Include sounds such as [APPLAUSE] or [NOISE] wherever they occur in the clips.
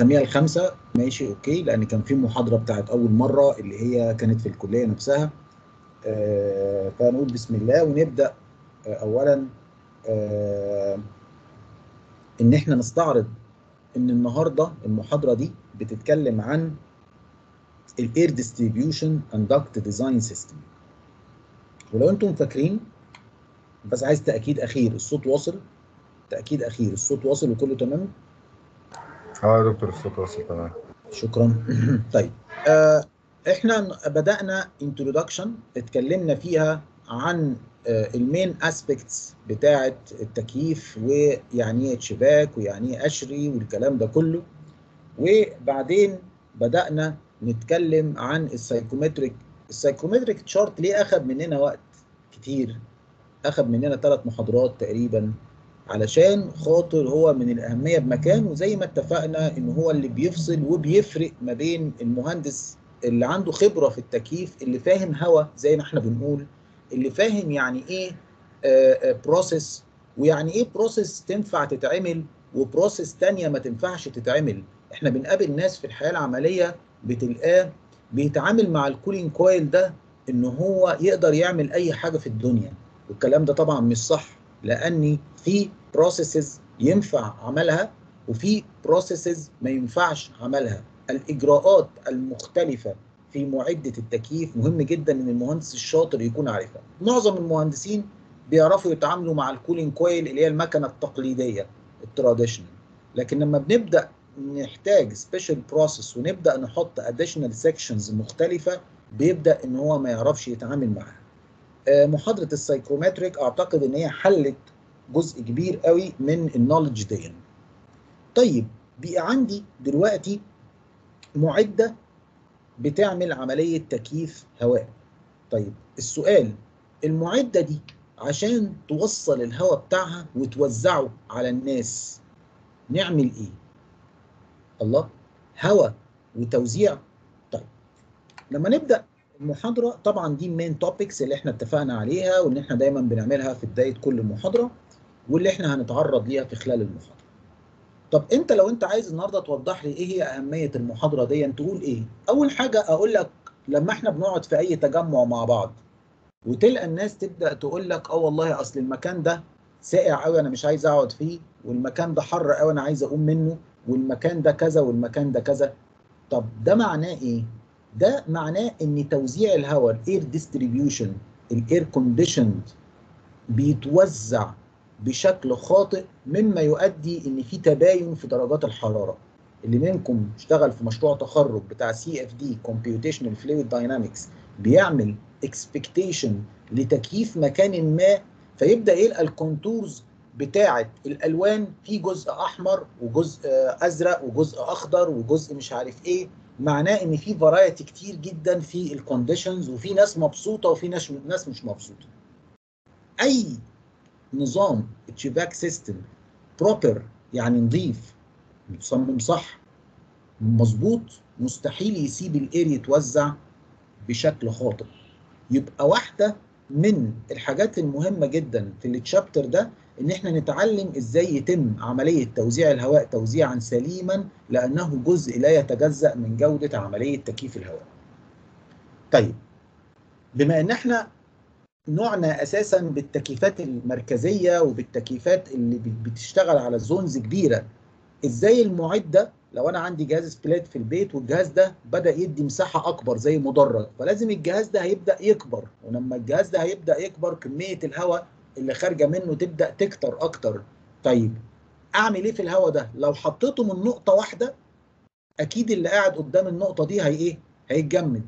نسميها الخمسة. ماشي okay. لأن كان في محاضرة بتاعت أول مرة اللي هي كانت في الكلية نفسها. آه فنقول بسم الله ونبدأ. آه اولا آه إن إحنا نستعرض إن النهارده المحاضرة دي بتتكلم عن ال air distribution and duct design system ولو أنتم فاكرين بس عايز تأكيد أخير الصوت واصل. تأكيد أخير الصوت واصل وكله تمام. آه دكتور الصوت تمام. شكرا. [CLEARS THROAT] طيب آه إحنا بدأنا introduction اتكلمنا فيها عن ال main aspects بتاعه التكييف ويعني إيه HVAC ويعني إيه ASHRAE والكلام ده كله. وبعدين بدأنا نتكلم عن ال psychrometric ال psychrometric chart ليه أخذ مننا وقت كتير؟ أخذ مننا ثلاث محاضرات تقريبا. علشان خاطر هو من الأهمية بمكان وزي ما اتفقنا إن هو اللي بيفصل وبيفرق ما بين المهندس اللي عنده خبرة في التكييف اللي فاهم هوا زي ما إحنا بنقول اللي فاهم يعني إيه process ويعني إيه process تنفع تتعمل و process تانية ما تنفعش تتعمل. إحنا بنقابل ناس في الحياة العملية بتلقاه بيتعامل مع ال cooling coil ده إن هو يقدر يعمل أي حاجة في الدنيا. والكلام ده طبعا مش صح. لأن في processes ينفع عملها وفي processes ما ينفعش عملها. الإجراءات المختلفة في معدة التكييف مهم جدا إن المهندس الشاطر يكون عارفها. معظم المهندسين بيعرفوا يتعاملوا مع ال cooling coil اللي هي المكنة التقليدية ال traditional لكن لما بنبدأ نحتاج special process ونبدأ نحط additional sections مختلفة بيبدأ إن هو ما يعرفش يتعامل معاها محاضرة ال psychrometric أعتقد إن هي حلت جزء كبير قوي من ال knowledge دي طيب بقى عندي دلوقتي معدة بتعمل عملية تكييف هواء. طيب السؤال المعدة دي عشان توصل الهواء بتاعها وتوزعه على الناس نعمل إيه؟ الله هواء وتوزيع. طيب لما نبدأ المحاضرة طبعا دي المين توبكس اللي إحنا اتفقنا عليها وإن إحنا دايما بنعملها في بداية كل محاضرة واللي إحنا هنتعرض ليها في خلال المحاضرة. طب أنت لو أنت عايز النهارده توضح لي إيه هي أهمية المحاضرة دي تقول إيه؟ أول حاجة أقول لك لما إحنا بنقعد في أي تجمع مع بعض وتلقى الناس تبدأ تقول لك آه والله أصل المكان ده ساقع قوي أنا مش عايز أقعد فيه والمكان ده حر قوي أنا عايز أقوم منه والمكان ده كذا والمكان ده كذا. طب ده معناه إيه؟ ده معناه إن توزيع الهواء ال air distribution ال air conditioned بيتوزع بشكل خاطئ مما يؤدي إن في تباين في درجات الحرارة. اللي منكم اشتغل في مشروع تخرج بتاع CFD computational fluid dynamics بيعمل expectation لتكييف مكان ما فيبدأ يلقى ال contours بتاعه الألوان في جزء أحمر وجزء أزرق وجزء أخضر وجزء مش عارف إيه. معناه إن في variety كتير جدا في ال conditions وفي ناس مبسوطة وفي ناس ناس مش مبسوطة. أي نظام HVAC system بروبر يعني نظيف متصمم صح مظبوط مستحيل يسيب الاير يتوزع بشكل خاطئ. يبقى واحدة من الحاجات المهمة جدا في التشابتر ده إن إحنا نتعلم إزاي يتم عملية توزيع الهواء توزيعا سليما لأنه جزء لا يتجزأ من جودة عملية تكييف الهواء. طيب بما إن إحنا نوعنا أساسا بالتكييفات المركزية وبالتكييفات اللي بتشتغل على zones كبيرة إزاي المعده لو أنا عندي جهاز split في البيت والجهاز ده بدأ يدي مساحة أكبر زي مدرج فلازم الجهاز ده هيبدأ يكبر ولما الجهاز ده هيبدأ يكبر كمية الهواء اللي خارجة منه تبدأ تكتر أكتر. طيب أعمل إيه في الهواء ده؟ لو حطيته من نقطه واحدة أكيد اللي قاعد قدام النقطة دي هي إيه؟ هيتجمد.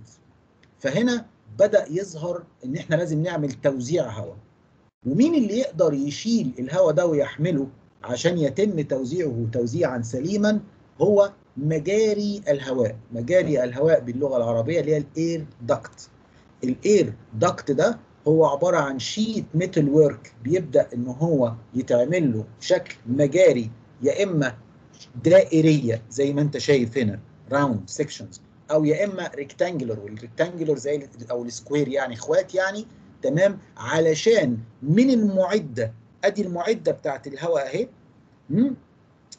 فهنا بدأ يظهر إن إحنا لازم نعمل توزيع هواء ومين اللي يقدر يشيل الهواء ده ويحمله عشان يتم توزيعه توزيعا سليما؟ هو مجاري الهواء. مجاري الهواء باللغة العربية اللي هي ال air duct ال air duct ده هو عبارة عن sheet metal work بيبدأ إن هو يتعمل له شكل مجاري يا إما دائرية زي ما أنت شايف هنا round sections أو يا إما rectangular وال rectangular زي أو ال square يعني إخوات يعني تمام؟ علشان من المعدة أدي المعدة بتاعت الهواء أهي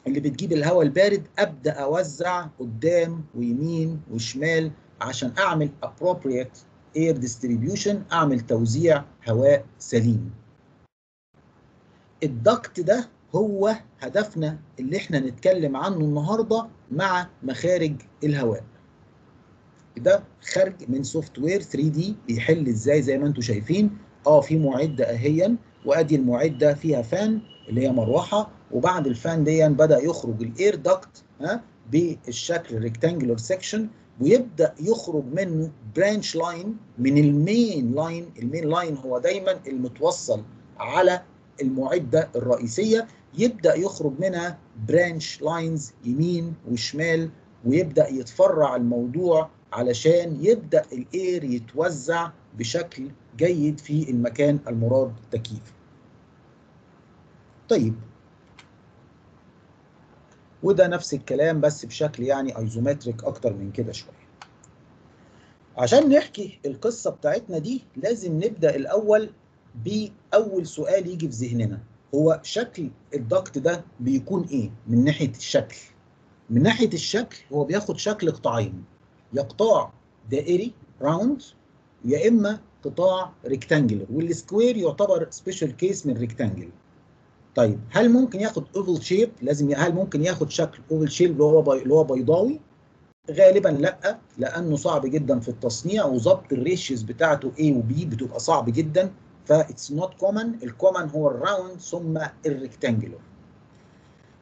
اللي بتجيب الهواء البارد أبدأ أوزع قدام ويمين وشمال عشان أعمل appropriate air distribution أعمل توزيع هواء سليم. ال duct ده هو هدفنا اللي إحنا نتكلم عنه النهارده مع مخارج الهواء. ده خارج من software 3D بيحل إزاي زي ما أنتم شايفين. آه في معدة اهيا وأدي المعدة فيها fan اللي هي مروحة وبعد ال fan دي بدأ يخرج ال air duct ها بالشكل rectangular section ويبدأ يخرج منه branch line من ال main line ال main line هو دايما المتوصل على المعدة الرئيسية يبدأ يخرج منها branch lines يمين وشمال ويبدأ يتفرع الموضوع علشان يبدأ ال air يتوزع بشكل جيد في المكان المراد تكييفه. طيب وده نفس الكلام بس بشكل يعني isometric أكتر من كده شوية. عشان نحكي القصة بتاعتنا دي لازم نبدأ الأول بأول سؤال يجي في ذهننا. هو شكل الـ duct ده بيكون إيه؟ من ناحية الشكل. من ناحية الشكل هو بياخد شكل قطاعين يا قطاع دائري round يا إما قطاع rectangular والـ square يعتبر special case من rectangle طيب هل ممكن ياخد oval shape لازم هل ممكن ياخد شكل oval shape اللي هو. اللي هو بيضاوي؟ غالبا لأ لأنه صعب جدا في التصنيع وظبط الـ ratios بتاعته A و B بتبقى صعب جدا that's not common الـ common هو الـ round ثم الـ rectangular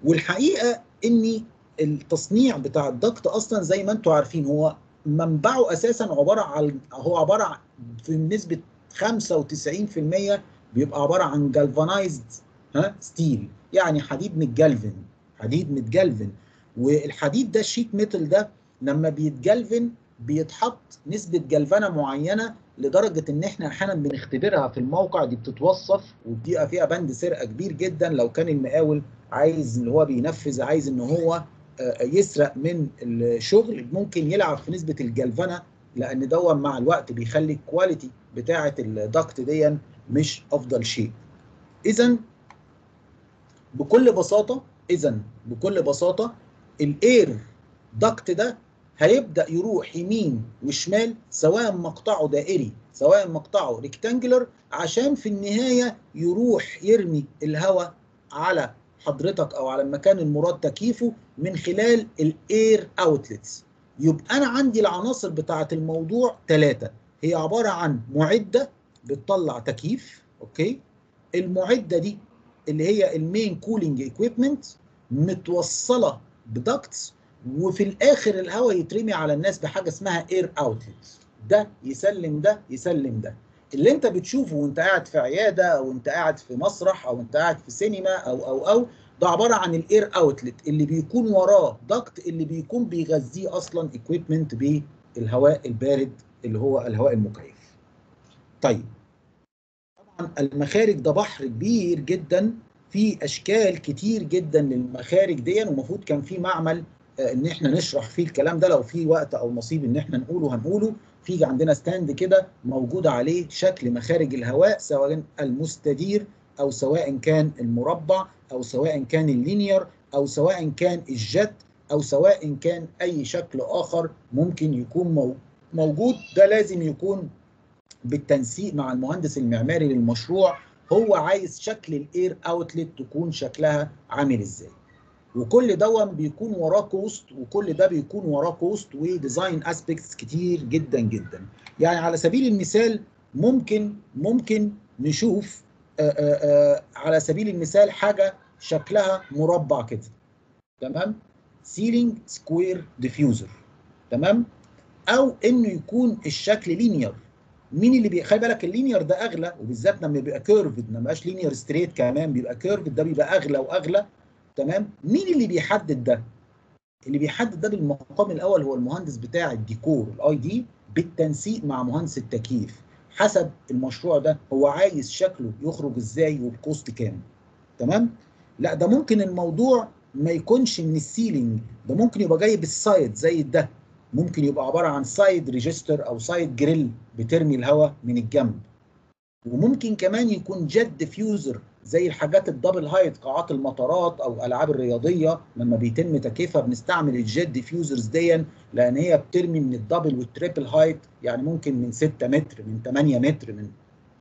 والحقيقة ان التصنيع بتاع الـ duct أصلا زي ما أنتم عارفين هو منبعه أساسا عبارة عن هو عبارة في نسبة 95% بيبقى عبارة عن galvanized ها steel. يعني حديد متجلفن حديد متجلفن. والحديد ده الـ sheet metal ده لما بيتجلفن بيتحط نسبة جلفنة معينة لدرجة إن إحنا أحيانا بنختبرها في الموقع دي بتتوصف وبيبقى فيها بند سرقة كبير جدا. لو كان المقاول عايز اللي هو بينفذ عايز إن هو يسرق من الشغل ممكن يلعب في نسبة الجلفنة لأن دوا مع الوقت بيخلي الكواليتي بتاعة الدكت دي مش أفضل شيء. اذا بكل بساطة اذا بكل بساطة الـ air duct ده هيبدأ يروح يمين وشمال سواء مقطعه دائري سواء مقطعه rectangular عشان في النهاية يروح يرمي الهواء على حضرتك أو على المكان المراد تكييفه من خلال الـ air outlets يبقى أنا عندي العناصر بتاعة الموضوع ثلاثة هي عبارة عن معدة بتطلع تكييف okay؟ المعدة دي اللي هي الـ main cooling equipment متوصلة بـ ducts وفي الآخر الهواء يترمي على الناس بحاجة اسمها air outlet ده يسلم ده يسلم ده اللي انت بتشوفه وانت قاعد في عيادة أو انت قاعد في مسرح أو انت قاعد في سينما أو أو أو ده عبارة عن الـ air outlet اللي بيكون وراه duct اللي بيكون بيغذيه أصلا equipment بالهواء البارد اللي هو الهواء المكيف. طيب طبعا المخارج ده بحر كبير جدا في أشكال كتير جدا للمخارج دي والمفروض كان في معمل إن إحنا نشرح فيه الكلام ده. لو في وقت أو نصيب إن إحنا نقوله هنقوله. في عندنا stand كده موجود عليه شكل مخارج الهواء سواء المستدير أو سواء كان المربع أو سواء كان الـ linear أو سواء كان الـ jet أو سواء كان أي شكل آخر ممكن يكون موجود. ده لازم يكون بالتنسيق مع المهندس المعماري للمشروع هو عايز شكل الـ air outlet تكون شكلها عامل إزاي. وكل ده بيكون وراه cost وكل ده بيكون وراه cost و design aspects كتير جدا جدا. يعني على سبيل المثال ممكن ممكن نشوف آآ آآ على سبيل المثال حاجة شكلها مربع كده. تمام؟ ceiling square diffuser تمام؟ أو إنه يكون الشكل linear مين اللي بي... خلي بالك الـ linear ده أغلى وبالذات لما بيبقى curved ما بقاش linear straight كمان بيبقى curved ده بيبقى أغلى وأغلى. تمام؟ مين اللي بيحدد ده؟ اللي بيحدد ده بالمقام الأول هو المهندس بتاع الديكور الـ ID بالتنسيق مع مهندس التكييف. حسب المشروع ده هو عايز شكله يخرج إزاي وبـ cost كام. تمام؟ لا ده ممكن الموضوع ما يكونش من الـ ceiling ده ممكن يبقى جاي بالـ side زي ده. ممكن يبقى عبارة عن side register أو side grille بترمي الهواء من الجنب. وممكن كمان يكون jet diffuser زي الحاجات الـ double height قاعات المطارات أو الالعاب الرياضية. لما بيتم تكييفها بنستعمل الـ jet diffusers دي لأن هي بترمي من الـ double والـ triple height يعني ممكن من 6 متر من 8 متر من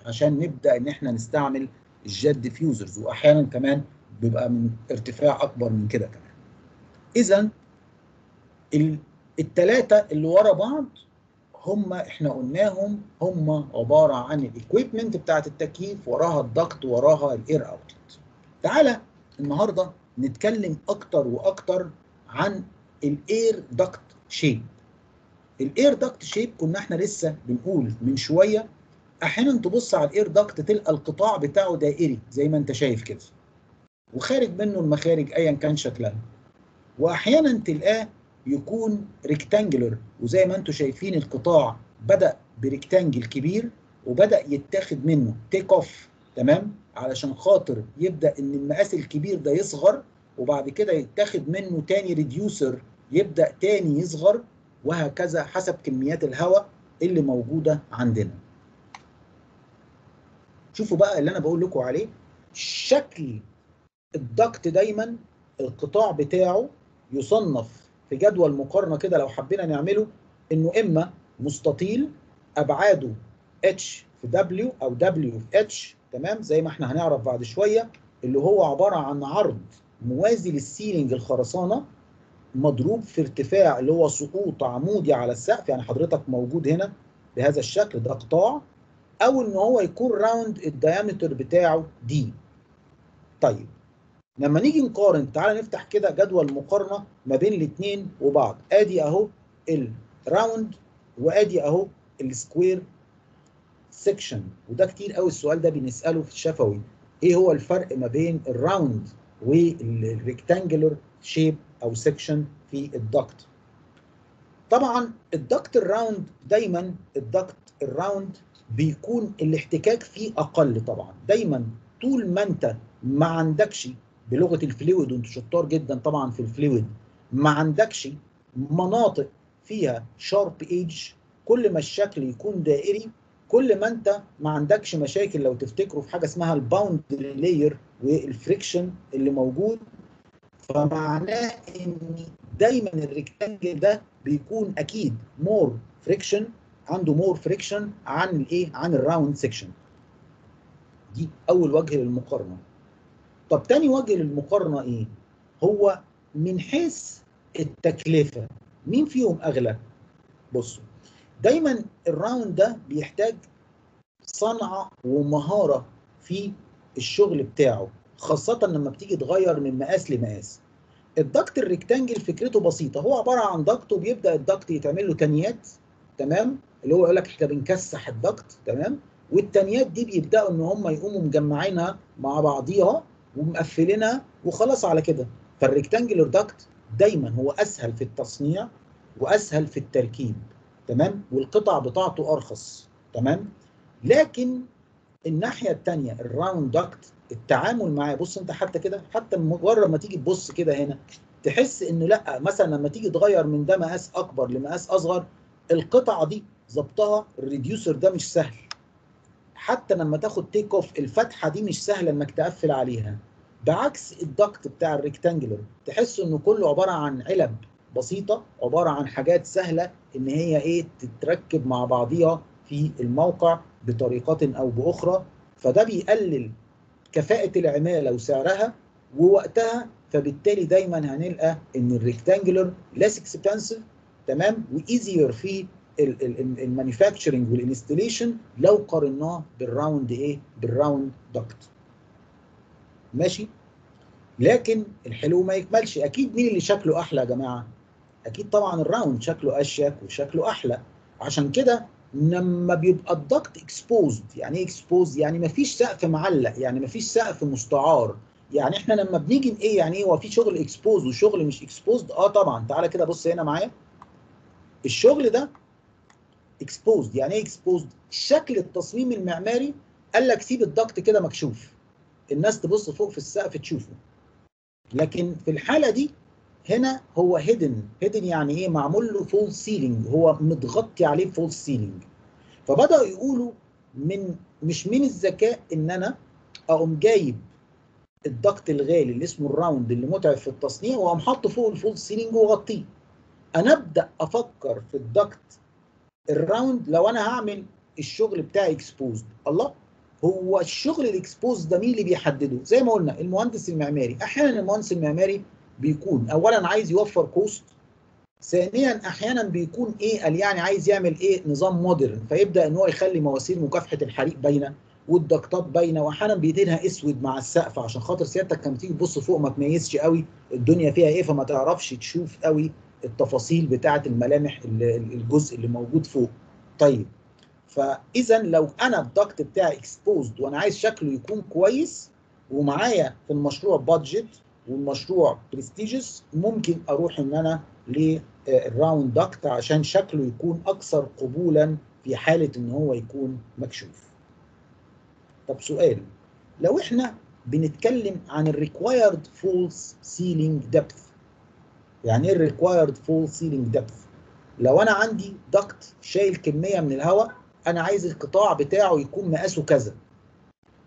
عشان نبدأ إن إحنا نستعمل الـ jet diffusers واحيانا كمان بيبقى من ارتفاع أكبر من كده كمان. اذا الثلاثه اللي ورا بعض هم إحنا قلناهم هم عبارة عن الـ equipment بتاعت التكييف وراها الـ duct وراها الـ air outlet. تعالى النهارده نتكلم أكتر وأكتر عن الـ air duct shape. الـ air duct shape كنا إحنا لسه بنقول من شوية أحيانا تبص على الـ air duct تلقى القطاع بتاعه دائري زي ما انت شايف كده. وخارج منه المخارج ايا كان شكلها. وأحيانا تلقاه يكون rectangular وزي ما أنتم شايفين القطاع بدأ بـ rectangle كبير وبدأ يتاخد منه take off تمام علشان خاطر يبدأ إن المقاس الكبير ده يصغر وبعد كده يتاخد منه تاني reducer يبدأ تاني يصغر وهكذا حسب كميات الهواء اللي موجودة عندنا. شوفوا بقى اللي أنا بقول لكم عليه شكل الـ duct دايما القطاع بتاعه يصنف في جدول مقارنة كده لو حبينا نعمله إنه إما مستطيل أبعاده H في W أو W في H تمام؟ زي ما إحنا هنعرف بعد شوية اللي هو عبارة عن عرض موازي للـ ceiling الخرسانة مضروب في ارتفاع اللي هو سقوط عمودي على السقف يعني حضرتك موجود هنا بهذا الشكل ده قطاع أو إن هو يكون round الـ diameter بتاعه D طيب لما نيجي نقارن تعالى نفتح كده جدول مقارنة ما بين الاثنين وبعض. أدي أهو الـ round وأدي أهو الـ square section وده كتير قوي السؤال ده بنسأله في الشفوي. إيه هو الفرق ما بين الراوند والريكتانجلر شيب أو سيكشن في الدكت طبعا الدكت الراوند دايما الدكت الراوند بيكون الاحتكاك فيه أقل طبعا. دايما طول ما أنت ما عندكش بلغة ال fluid وانتوا شطار جدا طبعا في ال fluid. ما عندكش مناطق فيها sharp edge كل ما الشكل يكون دائري كل ما انت ما عندكش مشاكل لو تفتكروا في حاجة اسمها ال boundary layer وال friction اللي موجود. فمعناه إن دايما ال rectangle ده بيكون أكيد more friction عنده more friction عن الإيه؟ عن ال round section دي أول وجه للمقارنة. طب تاني وجه للمقارنة إيه؟ هو من حيث التكلفة. مين فيهم أغلى؟ بصوا دايما ال round ده بيحتاج صنعة ومهارة في الشغل بتاعه خاصة لما بتيجي تغير من مقاس لمقاس. ال duct ال rectangle فكرته بسيطة. هو عبارة عن duct وبيبدأ ال duct يتعمل له تنيات تمام؟ اللي هو يقول لك إحنا بنكسح ال duct تمام؟ والتنيات دي بيبدأوا إن هم يقوموا مجمعينها مع بعضيها ومقفلينها وخلاص على كده. فال rectangular duct دايما هو أسهل في التصنيع وأسهل في التركيب. تمام؟ والقطع بتاعته أرخص. تمام؟ لكن الناحية الثانية ال round duct التعامل معاه بص أنت حتى كده حتى مجرد ما تيجي تبص كده هنا تحس انه لأ مثلا لما تيجي تغير من ده مقاس أكبر لمقاس أصغر القطعة دي ظبطها ال reducer ده مش سهل. حتى لما تاخد take off الفتحة دي مش سهلة إنك تقفل عليها. بعكس ال duct بتاع ال rectangular تحس إنه كله عبارة عن علب بسيطة عبارة عن حاجات سهلة إن هي إيه تتركب مع بعضيها في الموقع بطريقة أو بأخرى. فده بيقلل كفاءة العمالة وسعرها ووقتها فبالتالي دايما هنلقى إن ال rectangular less expensive تمام و easier في ال manufacturing وال installation لو قارناه بال round إيه بال round duct ماشي؟ لكن الحلو ما يكملش. أكيد مين اللي شكله أحلى يا جماعة؟ أكيد طبعا ال round شكله أشيك وشكله أحلى. عشان كده لما بيبقى ال duct exposed يعني إيه exposed يعني ما فيش سقف معلق يعني ما فيش سقف مستعار. يعني إحنا لما بنيجي إيه يعني إيه هو في شغل exposed وشغل مش exposed آه طبعا. تعالى كده بص هنا معايا. الشغل ده exposed يعني إيه exposed شكل التصميم المعماري. قال لك سيب ال duct كده مكشوف. الناس تبص فوق في السقف تشوفه. لكن في الحالة دي هنا هو hidden hidden يعني إيه؟ معمول له false ceiling هو متغطي عليه false ceiling فبدأوا يقولوا من مش من الذكاء إن أنا أقوم جايب ال duct الغالي اللي اسمه ال round اللي متعب في التصنيع وأقوم حاطه فوق ال false ceiling وأغطيه. أنا أبدأ أفكر في ال duct ال round لو أنا هعمل الشغل بتاعي exposed الله؟ هو الشغل ال exposed ده مين اللي بيحدده؟ زي ما قلنا المهندس المعماري. أحيانا المهندس المعماري بيكون اولا عايز يوفر cost ثانيا أحيانا بيكون إيه قال يعني عايز يعمل إيه نظام modern فيبدأ إن هو يخلي مواسير مكافحة الحريق باينة وال ductات باينة واحيانا بيدهنها أسود مع السقف عشان خاطر سيادتك لما تيجي تبص فوق ما تميزش قوي الدنيا فيها إيه فما تعرفش تشوف قوي. التفاصيل بتاعه الملامح الجزء اللي موجود فوق طيب فاذا لو أنا ال duct بتاعي exposed وأنا عايز شكله يكون كويس ومعايا في المشروع budget والمشروع prestigious ممكن أروح إن أنا لل round duct عشان شكله يكون أكثر قبولا في حالة إن هو يكون مكشوف. طب سؤال لو إحنا بنتكلم عن ال required false ceiling depth يعني إيه ال required false ceiling depth؟ لو أنا عندي duct شايل كمية من الهواء أنا عايز القطاع بتاعه يكون مقاسه كذا.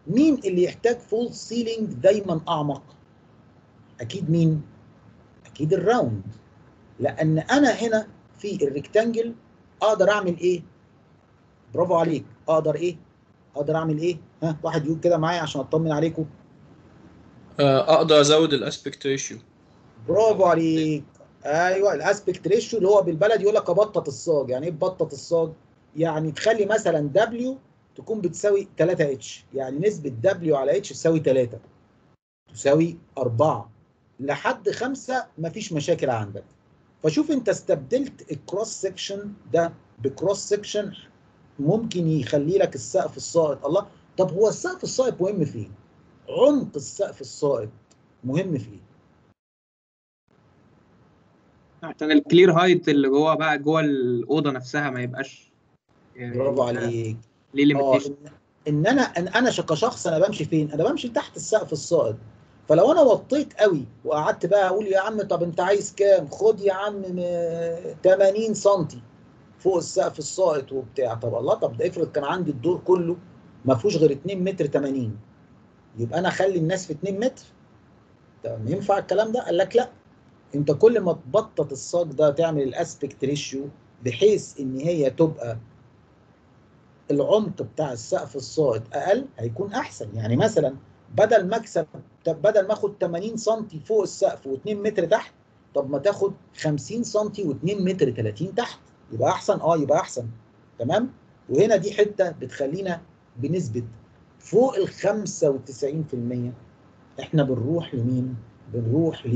مين اللي يحتاج false ceiling دايما أعمق؟ أكيد مين؟ أكيد ال round لأن أنا هنا في ال rectangle أقدر أعمل إيه؟ برافو عليك أقدر إيه؟ أقدر أعمل إيه؟ ها واحد يقول كده معايا عشان أطمن عليكم آه، أقدر أزود ال aspect ratio برافو عليك. أيوه ال aspect ratio اللي هو بالبلد يقول لك ابطط الصاج. يعني إيه بطط الصاج؟ يعني تخلي مثلا W تكون بتساوي 3 H يعني نسبة W على H تساوي 3 تساوي 4 لحد 5 مفيش مشاكل عندك. فشوف أنت استبدلت ال cross section ده ب cross section ممكن يخلي لك السقف الساقط الله طب هو السقف الساقط مهم في إيه؟ عمق السقف الساقط مهم في إيه؟ عشان ال clear height اللي جوه بقى جوه الأوضة نفسها ما يبقاش يعني برافو عليك ليه limitation ان إن أنا إن أنا كشخص أنا بمشي فين؟ أنا بمشي تحت السقف الساقط فلو أنا وطيت قوي وقعدت بقى أقول يا عم طب أنت عايز كام؟ خد يا عم م- 80 سم فوق السقف الساقط وبتاع طب الله طب ده افرض كان عندي الدور كله ما فيهوش غير 2 متر 80 يبقى أنا أخلي الناس في 2 متر؟ طب ينفع الكلام ده؟ قال لك لا انت كل ما تبطط الصاج ده تعمل الأسبكت ريشيو بحيث إن هي تبقى العمق بتاع السقف الساقط أقل هيكون أحسن. يعني مثلا بدل ما أكسب بدل ما آخد 80 سم فوق السقف و2 متر تحت طب ما تاخد 50 سم و2 متر 30 تحت. يبقى أحسن؟ آه يبقى أحسن. تمام؟ وهنا دي حتة بتخلينا بنسبة فوق ال 95% إحنا بنروح لمين؟ بنروح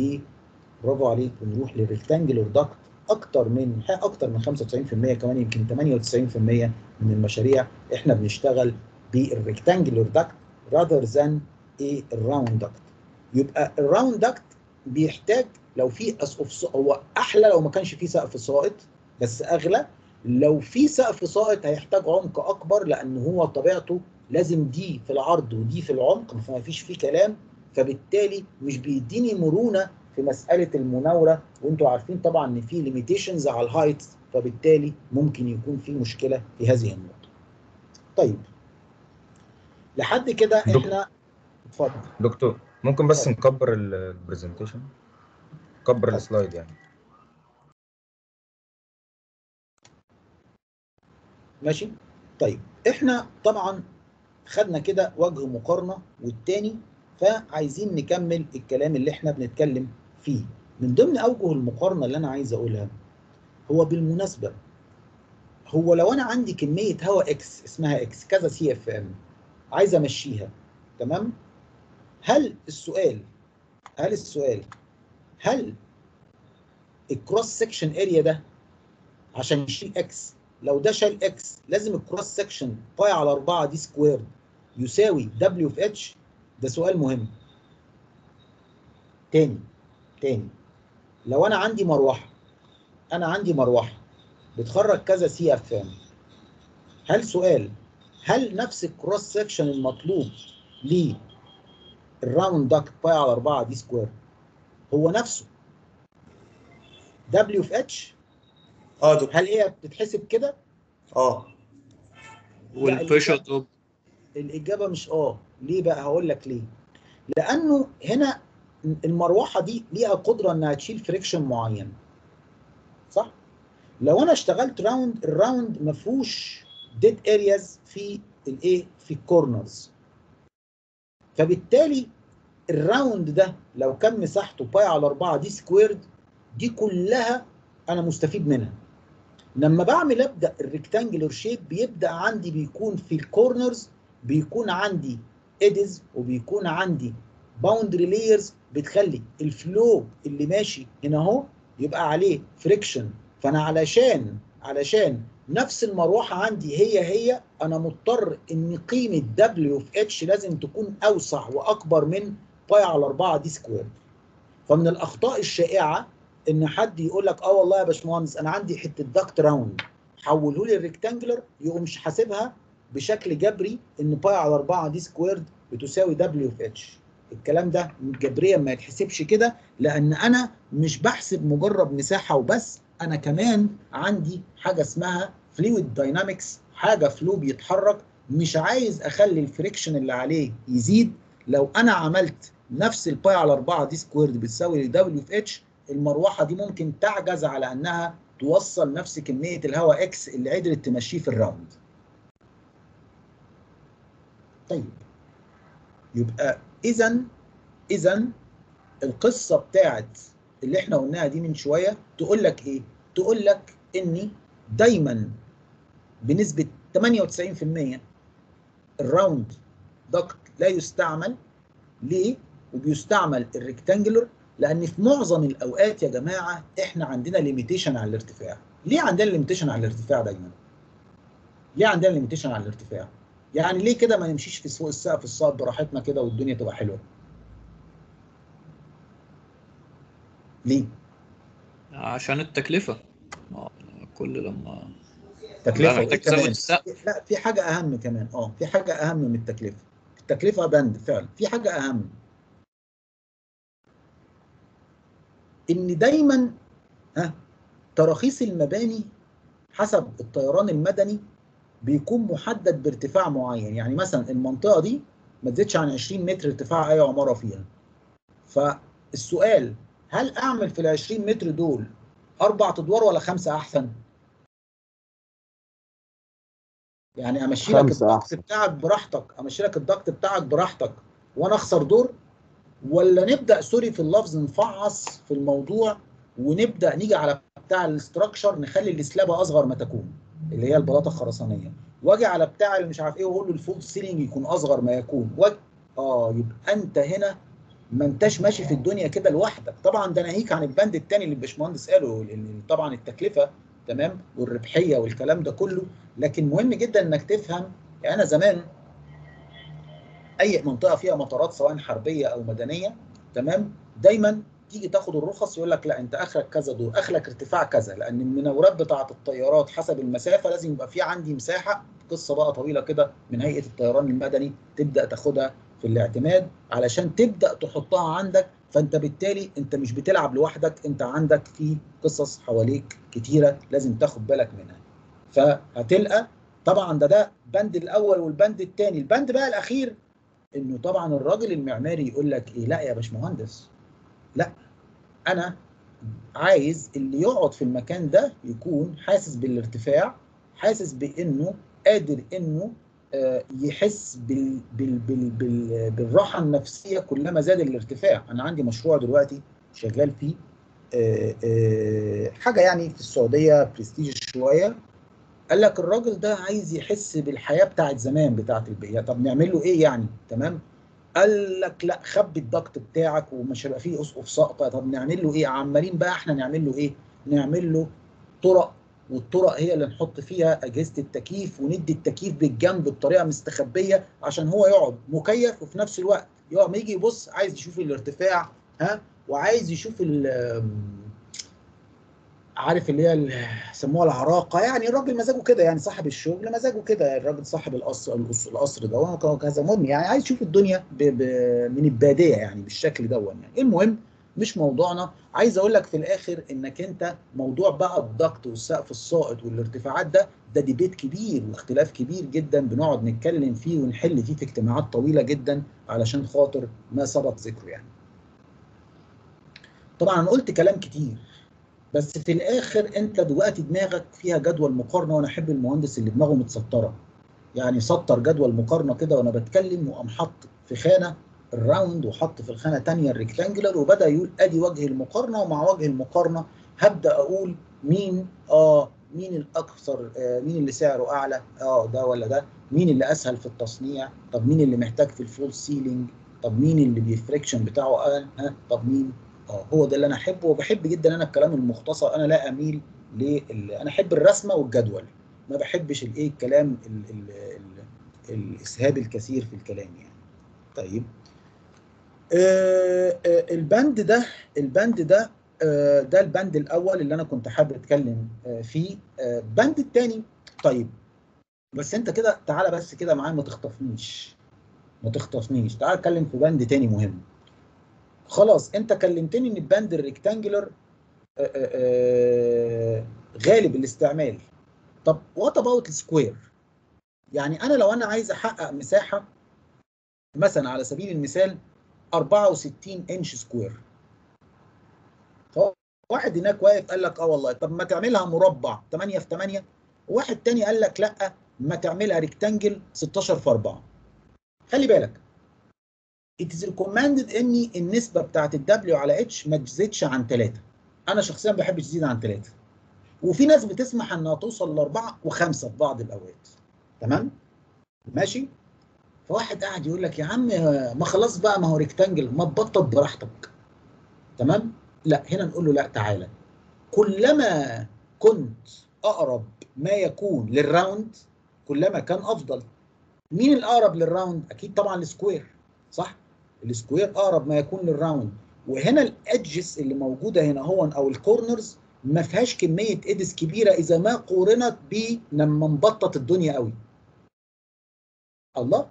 برافو عليك بنروح لل rectangular duct أكتر من أكتر من 95% كمان يمكن 98% من المشاريع إحنا بنشتغل بال rectangular duct rather than إيه ال round duct يبقى ال round duct بيحتاج لو في اسقف هو أحلى لو ما كانش فيه سقف ساقط بس أغلى. لو في سقف ساقط هيحتاج عمق أكبر لأن هو طبيعته لازم دي في العرض ودي في العمق فما فيش فيه كلام فبالتالي مش بيديني مرونة في مسألة المناورة وانتوا عارفين طبعا إن في limitations على ال height فبالتالي ممكن يكون في مشكلة في هذه النقطة. طيب لحد كده. إحنا اتفضل دكتور ممكن بس اتفضل. نكبر ال presentation نكبر اتفضل. ال slide يعني ماشي طيب إحنا طبعا خدنا كده وجه مقارنة والتاني فعايزين نكمل الكلام اللي إحنا بنتكلم فيه. من ضمن أوجه المقارنة اللي أنا عايز أقولها هو بالمناسبة هو لو أنا عندي كمية هواء X اسمها X كذا CFM عايز أمشيها تمام؟ هل السؤال هل السؤال هل ال cross section area ده عشان يشيل X لو ده شال X لازم ال cross section pi على 4 D square يساوي W في H ده سؤال مهم. تاني تاني. لو أنا عندي مروحة أنا عندي مروحة بتخرج كذا CFM هل سؤال هل نفس ال cross section المطلوب لل round duct pi على 4 D square هو نفسه؟ W في H آه دكتور. هل هي بتتحسب كده؟ آه. وال pressure drop الإجابة مش آه، ليه بقى؟ هقول لك ليه. لأنه هنا المروحة دي ليها قدرة إنها تشيل friction معين. صح؟ لو أنا اشتغلت round ال round ما فيهوش dead areas في الايه في ال corners فبالتالي ال round ده لو كان مساحته pi على 4 D squared دي كلها أنا مستفيد منها. لما بعمل أبدأ ال rectangular shape بيبدأ عندي بيكون في ال corners بيكون عندي eddies وبيكون عندي boundary layers بتخلي ال flow اللي ماشي هنا اهو يبقى عليه friction فأنا علشان علشان نفس المروحة عندي هي هي أنا مضطر إن قيمة W في H لازم تكون أوسع وأكبر من pi على 4 D square فمن الأخطاء الشائعة إن حد يقول لك آه والله يا باشمهندس أنا عندي حتة duct round حوله لي ال rectangular يقوم مش حاسبها بشكل جبري إن pi على 4 D squared بتساوي W في H الكلام ده جبريا ما يتحسبش كده لأن أنا مش بحسب مجرد مساحة وبس أنا كمان عندي حاجة اسمها fluid dynamics حاجة flow بيتحرك مش عايز أخلي ال friction اللي عليه يزيد لو أنا عملت نفس ال pi على 4 D squared بتساوي W في H المروحة دي ممكن تعجز على إنها توصل نفس كمية الهواء X اللي قدرت تمشيه في ال round. طيب يبقى اذا اذا القصة بتاعت اللي إحنا قلناها دي من شوية تقول لك إيه؟ تقول لك إني دايما بنسبة 98% ال round duct لا يستعمل ليه؟ وبيستعمل ال rectangular لأن في معظم الأوقات يا جماعة إحنا عندنا limitation على الارتفاع. ليه عندنا limitation على الارتفاع دايما؟ ليه عندنا limitation على الارتفاع؟ يعني ليه كده ما نمشيش في فوق السقف الساقط براحتنا كده والدنيا تبقى حلوة؟ ليه؟ عشان التكلفة آه، كل لما تكلفة لا، محتاج تزود؟ السقف. لا في حاجة أهم كمان آه في حاجة أهم من التكلفة التكلفة بند فعلا في حاجة أهم إن دايما ها تراخيص المباني حسب الطيران المدني بيكون محدد بارتفاع معين يعني مثلا المنطقة دي ما تزيدش عن 20 متر ارتفاع اي عمارة فيها فالسؤال هل أعمل في ال 20 متر دول أربع أدوار ولا خمسة أحسن؟ يعني أمشي لك الدكت. بتاعك براحتك أمشي لك الدكت بتاعك براحتك وأنا أخسر دور ولا نبدأ سوري في اللفظ نفعص في الموضوع ونبدأ نيجي على بتاع ال structure نخلي السلابة أصغر ما تكون اللي هي البلاطة الخرسانية. واجي على بتاع اللي مش عارف إيه وأقول له ال false ceiling يكون أصغر ما يكون. وج... آه يبقى أنت هنا ما أنتش ماشي في الدنيا كده لوحدك. طبعا ده ناهيك عن البند الثاني اللي الباشمهندس قاله طبعا التكلفة تمام والربحية والكلام ده كله. لكن مهم جدا إنك تفهم يعني أنا زمان أي منطقة فيها مطارات سواء حربية أو مدنية تمام دايما تيجي تاخد الرخص يقول لك لا انت اخرك كذا دور اخرك ارتفاع كذا لأن المناورات بتاعة الطيارات حسب المسافة لازم يبقى في عندي مساحة. قصة بقى طويلة كده من هيئة الطيران المدني تبدأ تاخدها في الاعتماد علشان تبدأ تحطها عندك. فانت بالتالي انت مش بتلعب لوحدك انت عندك في قصص حواليك كتيرة لازم تاخد بالك منها. فهتلقى طبعا ده ده بند الأول والبند الثاني البند بقى الأخير إنه طبعا الراجل المعماري يقول لك إيه لا يا باشمهندس لا أنا عايز اللي يقعد في المكان ده يكون حاسس بالارتفاع حاسس بإنه قادر إنه آه، يحس بال بال بال بال بالراحة النفسية كلما زاد الارتفاع. أنا عندي مشروع دلوقتي شغال فيه آه، آه، حاجة يعني في السعودية برستيج شوية. قال لك الراجل ده عايز يحس بالحياة بتاعت زمان بتاعت البيئه طب نعمل له إيه يعني؟ تمام؟ قال لك لا خبي الضغط بتاعك ومش هيبقى فيه اسقف ساقطة. طب نعمل له إيه؟ عمالين بقى إحنا نعمل له إيه؟ نعمل له طرق والطرق هي اللي نحط فيها أجهزة التكييف وندي التكييف بالجنب بطريقة مستخبية عشان هو يقعد مكيف وفي نفس الوقت يقعد ما يجي يبص عايز يشوف الارتفاع ها؟ وعايز يشوف ال عارف اللي هي يسموها العراقة. يعني الراجل مزاجه كده يعني صاحب الشغل مزاجه كده الراجل صاحب القصر القصر, ده وهو كذا. المهم يعني عايز يشوف الدنيا ب ب من البادية يعني بالشكل ده يعني. المهم مش موضوعنا. عايز أقول لك في الآخر إنك أنت موضوع بقى الضغط والسقف الساقط والارتفاعات ده ده ديبيت كبير واختلاف كبير جدا. بنقعد نتكلم فيه ونحل فيه في اجتماعات طويلة جدا علشان خاطر ما سبق ذكره يعني. طبعا أنا قلت كلام كتير. بس في الآخر أنت دلوقتي دماغك فيها جدول مقارنة وأنا أحب المهندس اللي دماغه متسطره يعني سطر جدول مقارنة كده وأنا بتكلم وقام حط في خانة ال round وحط في الخانة الثانية ال rectangular وبدأ يقول أدي وجه المقارنة ومع وجه المقارنة هبدأ أقول مين آه مين الأكثر آه مين اللي سعره أعلى آه ده ولا ده؟ مين اللي أسهل في التصنيع؟ طب مين اللي محتاج في ال false ceiling؟ طب مين اللي بال friction بتاعه أقل؟ ها؟ طب مين؟ آه هو ده اللي أنا أحبه. وبحب جدا أنا الكلام المختصر أنا لا أميل لل أنا أحب الرسمة والجدول. ما بحبش الايه الكلام ال ال ال الإسهاب الكثير في الكلام يعني. طيب. آه آه البند ده البند ده آه ده البند الأول اللي أنا كنت حابب أتكلم آه فيه. آه البند الثاني طيب. بس أنت كده تعالى بس كده معايا ما تخطفنيش. ما تخطفنيش. تعالى اتكلم في بند تاني مهم. خلاص انت كلمتني ان البند ال rectangular غالب الاستعمال. طب what about ال square يعني أنا لو أنا عايز أحقق مساحة مثلا على سبيل المثال 64 inch square واحد هناك واقف قال لك آه والله طب ما تعملها مربع 8 في 8 وواحد تاني قال لك لأ ما تعملها rectangle 16 في 4 خلي بالك it is recommended ان النسبة بتاعت ال W على H ما تزيدش عن 3 أنا شخصيا ما بحبش تزيد عن 3 وفي ناس بتسمح إنها توصل لأربعة وخمسة في بعض الأوقات. تمام؟ ماشي؟ فواحد قاعد يقول لك يا عم ما خلاص بقى ما هو rectangle ما تبطط براحتك. تمام؟ لا هنا نقول له لا تعالى. كلما كنت أقرب ما يكون لل round كلما كان أفضل. مين الأقرب لل round؟ أكيد طبعا ال square صح؟ ال square أقرب ما يكون لل round. وهنا ال edges اللي موجودة هنا هو أو ال corners ما فيهاش كمية eddies كبيرة إذا ما قورنت ب لما نبطط الدنيا قوي. الله؟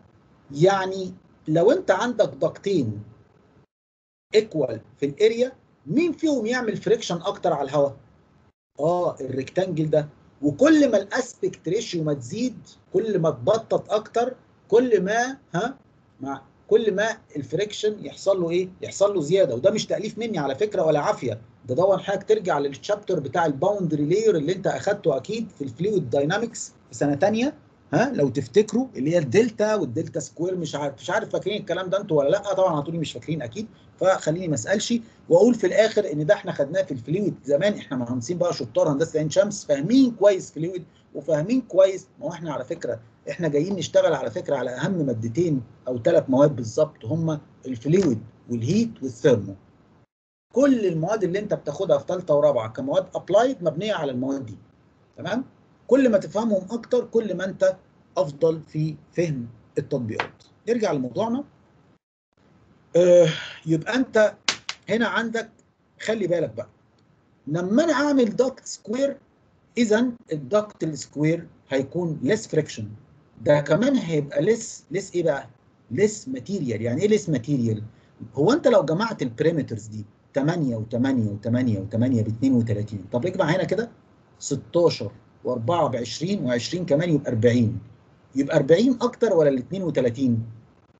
يعني لو أنت عندك دكتين equal في ال area مين فيهم يعمل friction أكتر على الهواء آه ال rectangle ده. وكل ما ال aspect ratio ما تزيد كل ما تبطط أكتر كل ما ها مع كل ما ال friction يحصل له إيه؟ يحصل له زيادة. وده مش تأليف مني على فكرة ولا عافية. ده دون حاجة ترجع لل chapter بتاع ال boundary layer اللي أنت أخدته أكيد في ال fluid dynamics في سنة ثانية ها؟ لو تفتكروا اللي هي ال delta وال delta square مش عارف مش عارف فاكرين الكلام ده أنتوا ولا لأ؟ طبعا هتقولي مش فاكرين أكيد. فخليني ما أسألش. وأقول في الآخر إن ده إحنا خدناه في ال fluid زمان إحنا مهندسين بقى شطار هندسة عين شمس فاهمين كويس fluid وفاهمين كويس. ما هو إحنا على فكرة إحنا جايين نشتغل على فكرة على أهم مادتين أو ثلاث مواد بالظبط هم ال fluid وال heat وال thermo. كل المواد اللي أنت بتاخدها في ثالثه ورابعة كمواد applied مبنية على المواد دي تمام؟ كل ما تفهمهم أكتر كل ما أنت أفضل في فهم التطبيقات. نرجع لموضوعنا. آه يبقى أنت هنا عندك خلي بالك بقى لما أنا اعمل duct square اذا ال duct ال square هيكون less friction ده كمان هيبقى less less إيه بقى؟ less material يعني إيه less material هو أنت لو جمعت ال perimeters دي 8 و8 و8 و8 ب 32 طب اجمع هنا كده؟ 16 و4 ب 20 و20 كمان يبقى 40 يبقى 40 أكتر ولا ال 32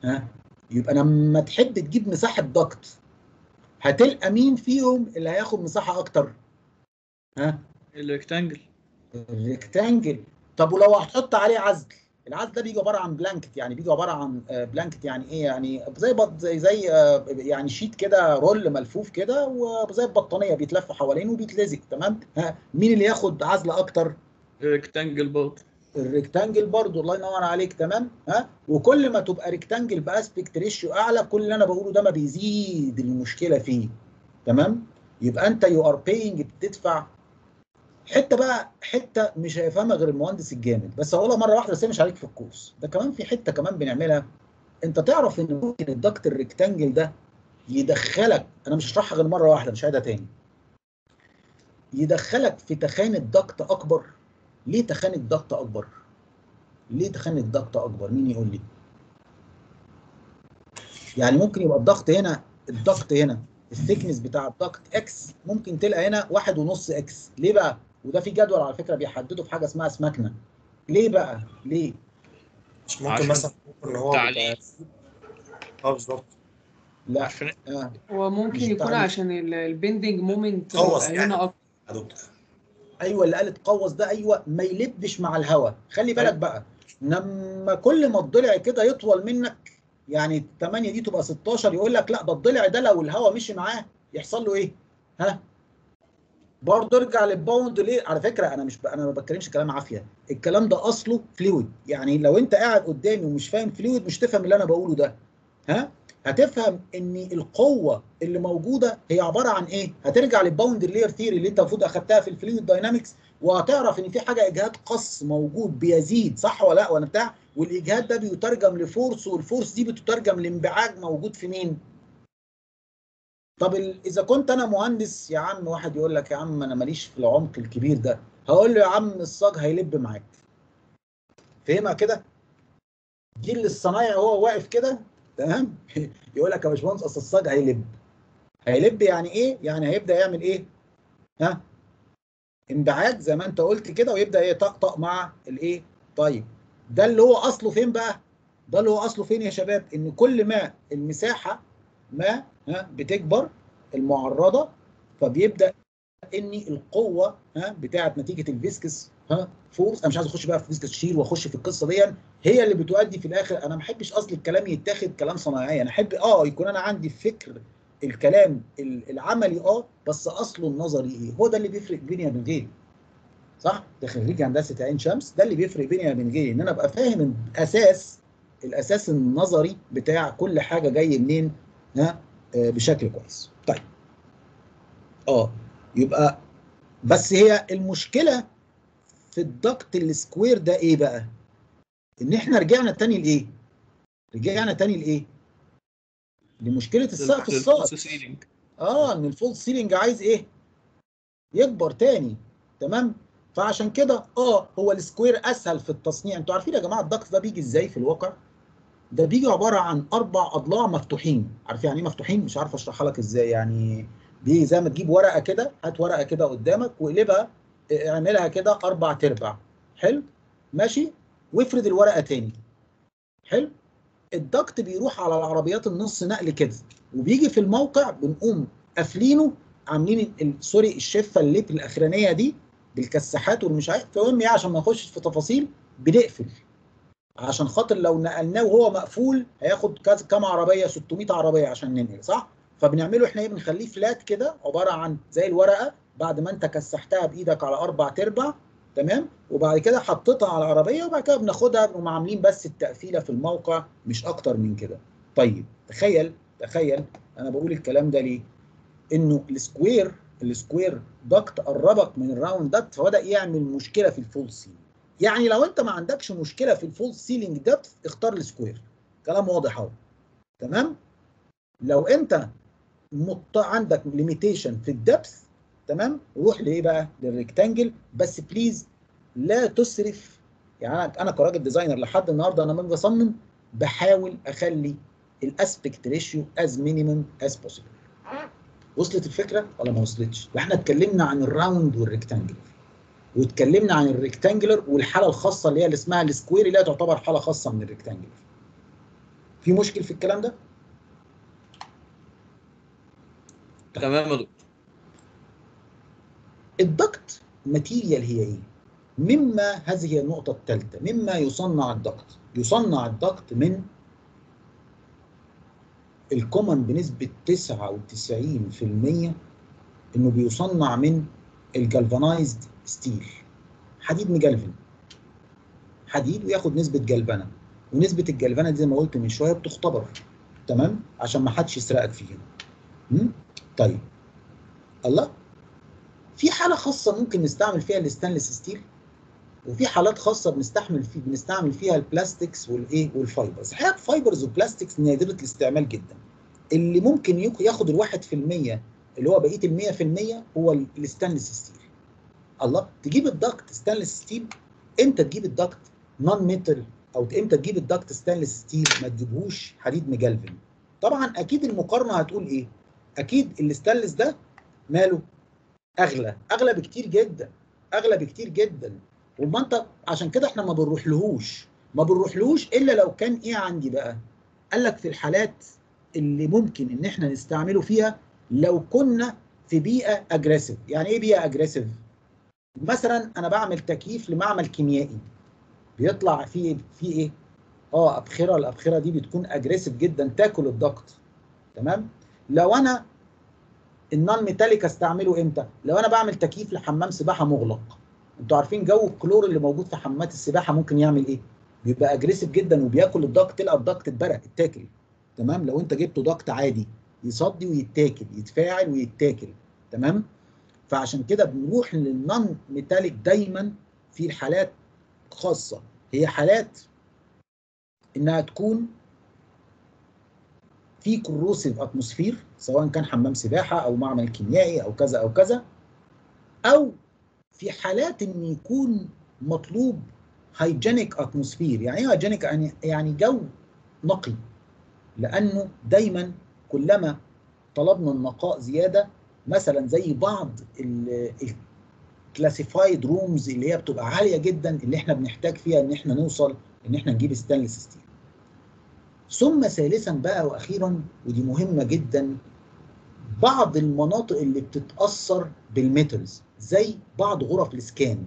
ها؟ يبقى لما تحب تجيب مساحة duct هتلقى مين فيهم اللي هياخد مساحة أكتر؟ ها؟ الريكتانجل الريكتانجل طب ولو هتحط عليه عزل؟ العزل ده بيجي عبارة عن blanket يعني بيجي عبارة عن blanket يعني إيه؟ يعني زي زي زي يعني sheet كده roll ملفوف كده وزي البطانيه بيتلف حوالينه وبيتلزق تمام؟ ها؟ مين اللي ياخد عزله أكتر؟ ال rectangle برضه ال rectangle برضو الله ينور عليك تمام؟ ها؟ وكل ما تبقى rectangle ب aspect ratio أعلى كل اللي أنا بقوله ده ما بيزيد المشكلة فيه تمام؟ يبقى أنت you are paying بتدفع حتة بقى حتة مش هيفهمها غير المهندس الجامد. بس هقولها مرة واحدة بس مش عليك في الكورس. ده كمان في حتة كمان بنعملها. انت تعرف إن ممكن ال duct ال rectangle ده يدخلك أنا مش هشرحها غير مرة واحدة مش هعيدها تاني. يدخلك في تخانة duct أكبر. ليه تخانة duct أكبر؟ ليه تخانة duct أكبر؟ مين يقول لي؟ يعني ممكن يبقى الضغط هنا الضغط هنا الثيكنس بتاع الدكت إكس ممكن تلقى هنا واحد ونص إكس ليه بقى؟ وده في جدول على فكرة بيحدده في حاجة اسمها سماكنا ليه بقى ليه مش ممكن مثلا ممكن إن هو تعليق. آه بالظبط لا عشان آه. هو ممكن يكون تعليق. عشان البندنج مومنت قوس يعني. أيوه اللي قالت قوس ده أيوه ما يلبش مع الهواء خلي بالك بقى لما كل ما الضلع كده يطول منك يعني 8 دي تبقى 16 يقول لك لا ده الضلع ده لو الهواء مشي معاه يحصل له إيه؟ ها؟ برضه ارجع لل boundary layer؟ على فكرة أنا مش ب... أنا ما بتكلمش كلام عافية، الكلام ده أصله fluid، يعني لو أنت قاعد قدامي ومش فاهم fluid مش تفهم اللي أنا بقوله ده. ها؟ هتفهم إن القوة اللي موجودة هي عبارة عن إيه؟ هترجع لل boundary layer theory اللي أنت المفروض أخدتها في ال fluid dynamics وهتعرف إن في حاجة إجهاد قص موجود بيزيد صح ولا لأ ولا بتاع والإجهاد ده بيترجم ل force وال force دي بتترجم لانبعاج موجود في مين؟ طب إذا كنت أنا مهندس يا عم واحد يقول لك يا عم أنا ماليش في العمق الكبير ده هقول له يا عم الصاج هيلب معاك فهمها كده؟ يجي لك الصنايعي وهو واقف كده تمام [LAUGHS] يقول لك يا باشمهندس أصل الصاج هيلب هيلب يعني إيه؟ يعني هيبدأ يعمل إيه؟ ها؟ انبعاج زي ما أنت قلت كده ويبدأ يطقطق مع الإيه؟ طيب ده اللي هو أصله فين بقى؟ ده اللي هو أصله فين يا شباب؟ إن كل ما المساحة ما ها بتكبر المعرضة فبيبدأ ان القوة ها بتاعه نتيجة ال viscous ها force. أنا مش عايز أخش بقى في viscous shear وأخش في القصة دي هي اللي بتؤدي في الآخر. أنا ما أحبش أصل الكلام يتاخد كلام صناعي. أنا أحب آه يكون أنا عندي فكر الكلام ال- العملي آه بس أصله النظري إيه؟ هو ده اللي بيفرق بيني وبين غيري. صح؟ ده خريج هندسة عين شمس. ده اللي بيفرق بيني وبين غيري. إن أنا أبقى فاهم الأساس الأساس النظري بتاع كل حاجة جاي منين ها؟ آه، بشكل كويس. طيب. آه يبقى بس هي المشكلة في الضغط السكوير ده إيه بقى؟ إن إحنا رجعنا تاني لإيه؟ رجعنا تاني لإيه؟ لمشكلة السقف ceiling آه إن ال false ceiling عايز إيه؟ يكبر تاني. تمام؟ فعشان كده آه هو ال square أسهل في التصنيع. أنتوا عارفين يا جماعة ال duct ده بيجي إزاي في الواقع؟ ده بيجي عبارة عن أربع أضلاع مفتوحين. عارف يعني إيه مفتوحين؟ مش عارف أشرحها لك إزاي. يعني دي زي ما تجيب ورقة كده هات ورقة كده قدامك واقلبها اعملها كده أربع تربع. حلو؟ ماشي؟ وافرد الورقة تاني. حلو؟ الضغط بيروح على العربيات النص نقل كده وبيجي في الموقع بنقوم قافلينه عاملين سوري الشفة الليت الأخرانية دي بالكساحات والمش عارف. المهم إيه؟ عشان ما نخش في تفاصيل بنقفل. عشان خاطر لو نقلناه وهو مقفول هياخد كذا كام عربية 600 عربية عشان ننقل صح؟ فبنعمله إحنا إيه؟ بنخليه فلات كده عبارة عن زي الورقة بعد ما انت كسحتها بإيدك على أربع تربع تمام؟ وبعد كده حطيتها على العربية وبعد كده بناخدها بنقوم عاملين بس التقفيلة في الموقع مش أكتر من كده. طيب تخيل تخيل أنا بقول الكلام ده ليه؟ إنه ال square ال square duct قربك من ال round duct فبدأ يعمل مشكلة في ال false ceiling يعني لو انت ما عندكش مشكلة في ال false ceiling depth اختار ال square. كلام واضح أهو. تمام؟ لو انت مط... عندك limitation في ال depth تمام؟ روح لإيه بقى؟ لل rectangle بس please لا تسرف يعني أنا كراجل designer لحد النهارده أنا لما بصمم بحاول أخلي ال aspect ratio as minimum as possible وصلت الفكرة ولا ما وصلتش؟ إحنا اتكلمنا عن ال round وال rectangle واتكلمنا عن ال rectangular والحالة الخاصة اللي هي اللي اسمها ال square اللي هي تعتبر حالة خاصة من ال rectangular في مشكل في الكلام ده؟ تمام يا دكتور. ال duct material هي إيه؟ مما هذه هي النقطة الثالثة مما يصنع ال duct يصنع ال duct من ال common بنسبة 99% إنه بيصنع من ال galvanized steel. حديد مجلفن حديد وياخد نسبة جلبنه ونسبة الجلبنه دي زي ما قلت من شوية بتختبر. تمام؟ عشان ما حدش يسرقك فيها? طيب. الله؟ في حالة خاصة ممكن نستعمل فيها ال stainless steel؟ وفي حالات خاصة بنستحمل في بنستعمل فيها ال plastics والإيه؟ وال fibers. الحقيقة ال fibers وال plastics نادرة الاستعمال جدا. اللي ممكن ياخد الواحد في المية اللي هو بقية في المية هو ال- ال stainless steel الله تجيب ال duct stainless steel إمتى تجيب ال duct non-metal أو إمتى تجيب ال duct stainless steel ما تجيبهوش حديد مجلفن. طبعا أكيد المقارنة هتقول إيه؟ أكيد الاستانلس ده ماله أغلى أغلى بكتير جدا أغلى بكتير جدا. وما أنت عشان كده إحنا ما بنروحلهوش. ما بنروحلهوش إلا لو كان إيه عندي بقى؟ قال لك في الحالات اللي ممكن إن إحنا نستعمله فيها لو كنا في بيئة aggressive يعني إيه بيئة aggressive مثلا أنا بعمل تكييف لمعمل كيميائي. بيطلع فيه فيه إيه؟ آه أبخرة. الأبخرة دي بتكون aggressive جدا تاكل ال duct. تمام؟ لو أنا ال non-metallic أستعمله إمتى؟ لو أنا بعمل تكييف لحمام سباحة مغلق. أنتوا عارفين جو الكلور اللي موجود في حمامات السباحة ممكن يعمل إيه؟ بيبقى aggressive جدا وبياكل ال duct تلقى ال duct اتبرق اتاكل. تمام؟ لو أنت جبته duct عادي. يصدي ويتاكل يتفاعل ويتاكل تمام؟ فعشان كده بنروح لل non-metallic دايما في الحالات خاصة. هي حالات إنها تكون في corrosive atmosphere سواء كان حمام سباحة أو معمل كيميائي أو كذا أو كذا أو في حالات إن يكون مطلوب hygienic atmosphere يعني إيه hygienic يعني يعني جو نقي. لأنه دايما كلما طلبنا النقاء زيادة مثلا زي بعض ال classified rooms اللي هي بتبقى عالية جدا اللي إحنا بنحتاج فيها إن إحنا نوصل إن إحنا نجيب stainless steel ثم ثالثا بقى وأخيرا ودي مهمة جدا بعض المناطق اللي بتتأثر بال metals زي بعض غرف ال scan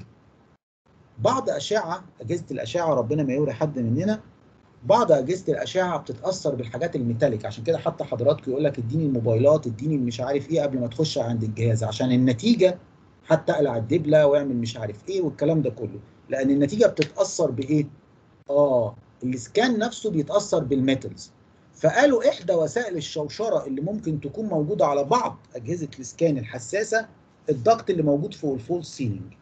بعض أشعة أجهزة الأشعة ربنا ما يوري حد مننا بعض أجهزة الأشعة بتتأثر بالحاجات ال metallic. عشان كده حتى حضراتكم يقول لك اديني الموبايلات اديني مش عارف إيه قبل ما تخش عند الجهاز عشان النتيجة حتى اقلع الدبله وأعمل مش عارف إيه والكلام ده كله. لأن النتيجة بتتأثر بإيه؟ آه ال scan نفسه بيتأثر بال metals فقالوا إحدى وسائل الشوشرة اللي ممكن تكون موجودة على بعض أجهزة ال scan الحساسة ال duct اللي موجود فوق ال false ceiling.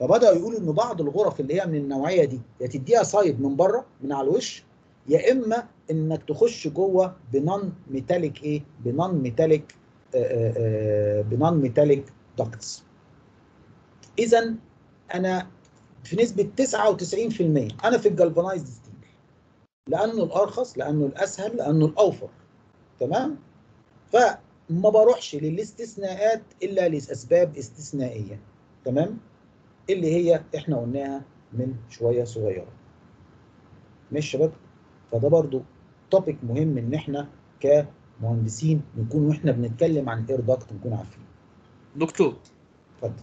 فبدأوا يقولوا إن بعض الغرف اللي هي من النوعية دي يا تديها side من بره من على الوش يا إما إنك تخش جوه ب non-metallic إيه؟ ب non-metallic ب non-metallic ducts إذا أنا في نسبة 99% أنا في ال galvanized steel لأنه الأرخص لأنه الأسهل لأنه الأوفر. تمام؟ فما بروحش للاستثناءات إلا لأسباب استثنائية. تمام؟ اللي هي إحنا قلناها من شوية صغيرة. مش شباب؟ فده برضو topic مهم إن إحنا كمهندسين نكون وإحنا بنتكلم عن air duct نكون عارفين دكتور اتفضل.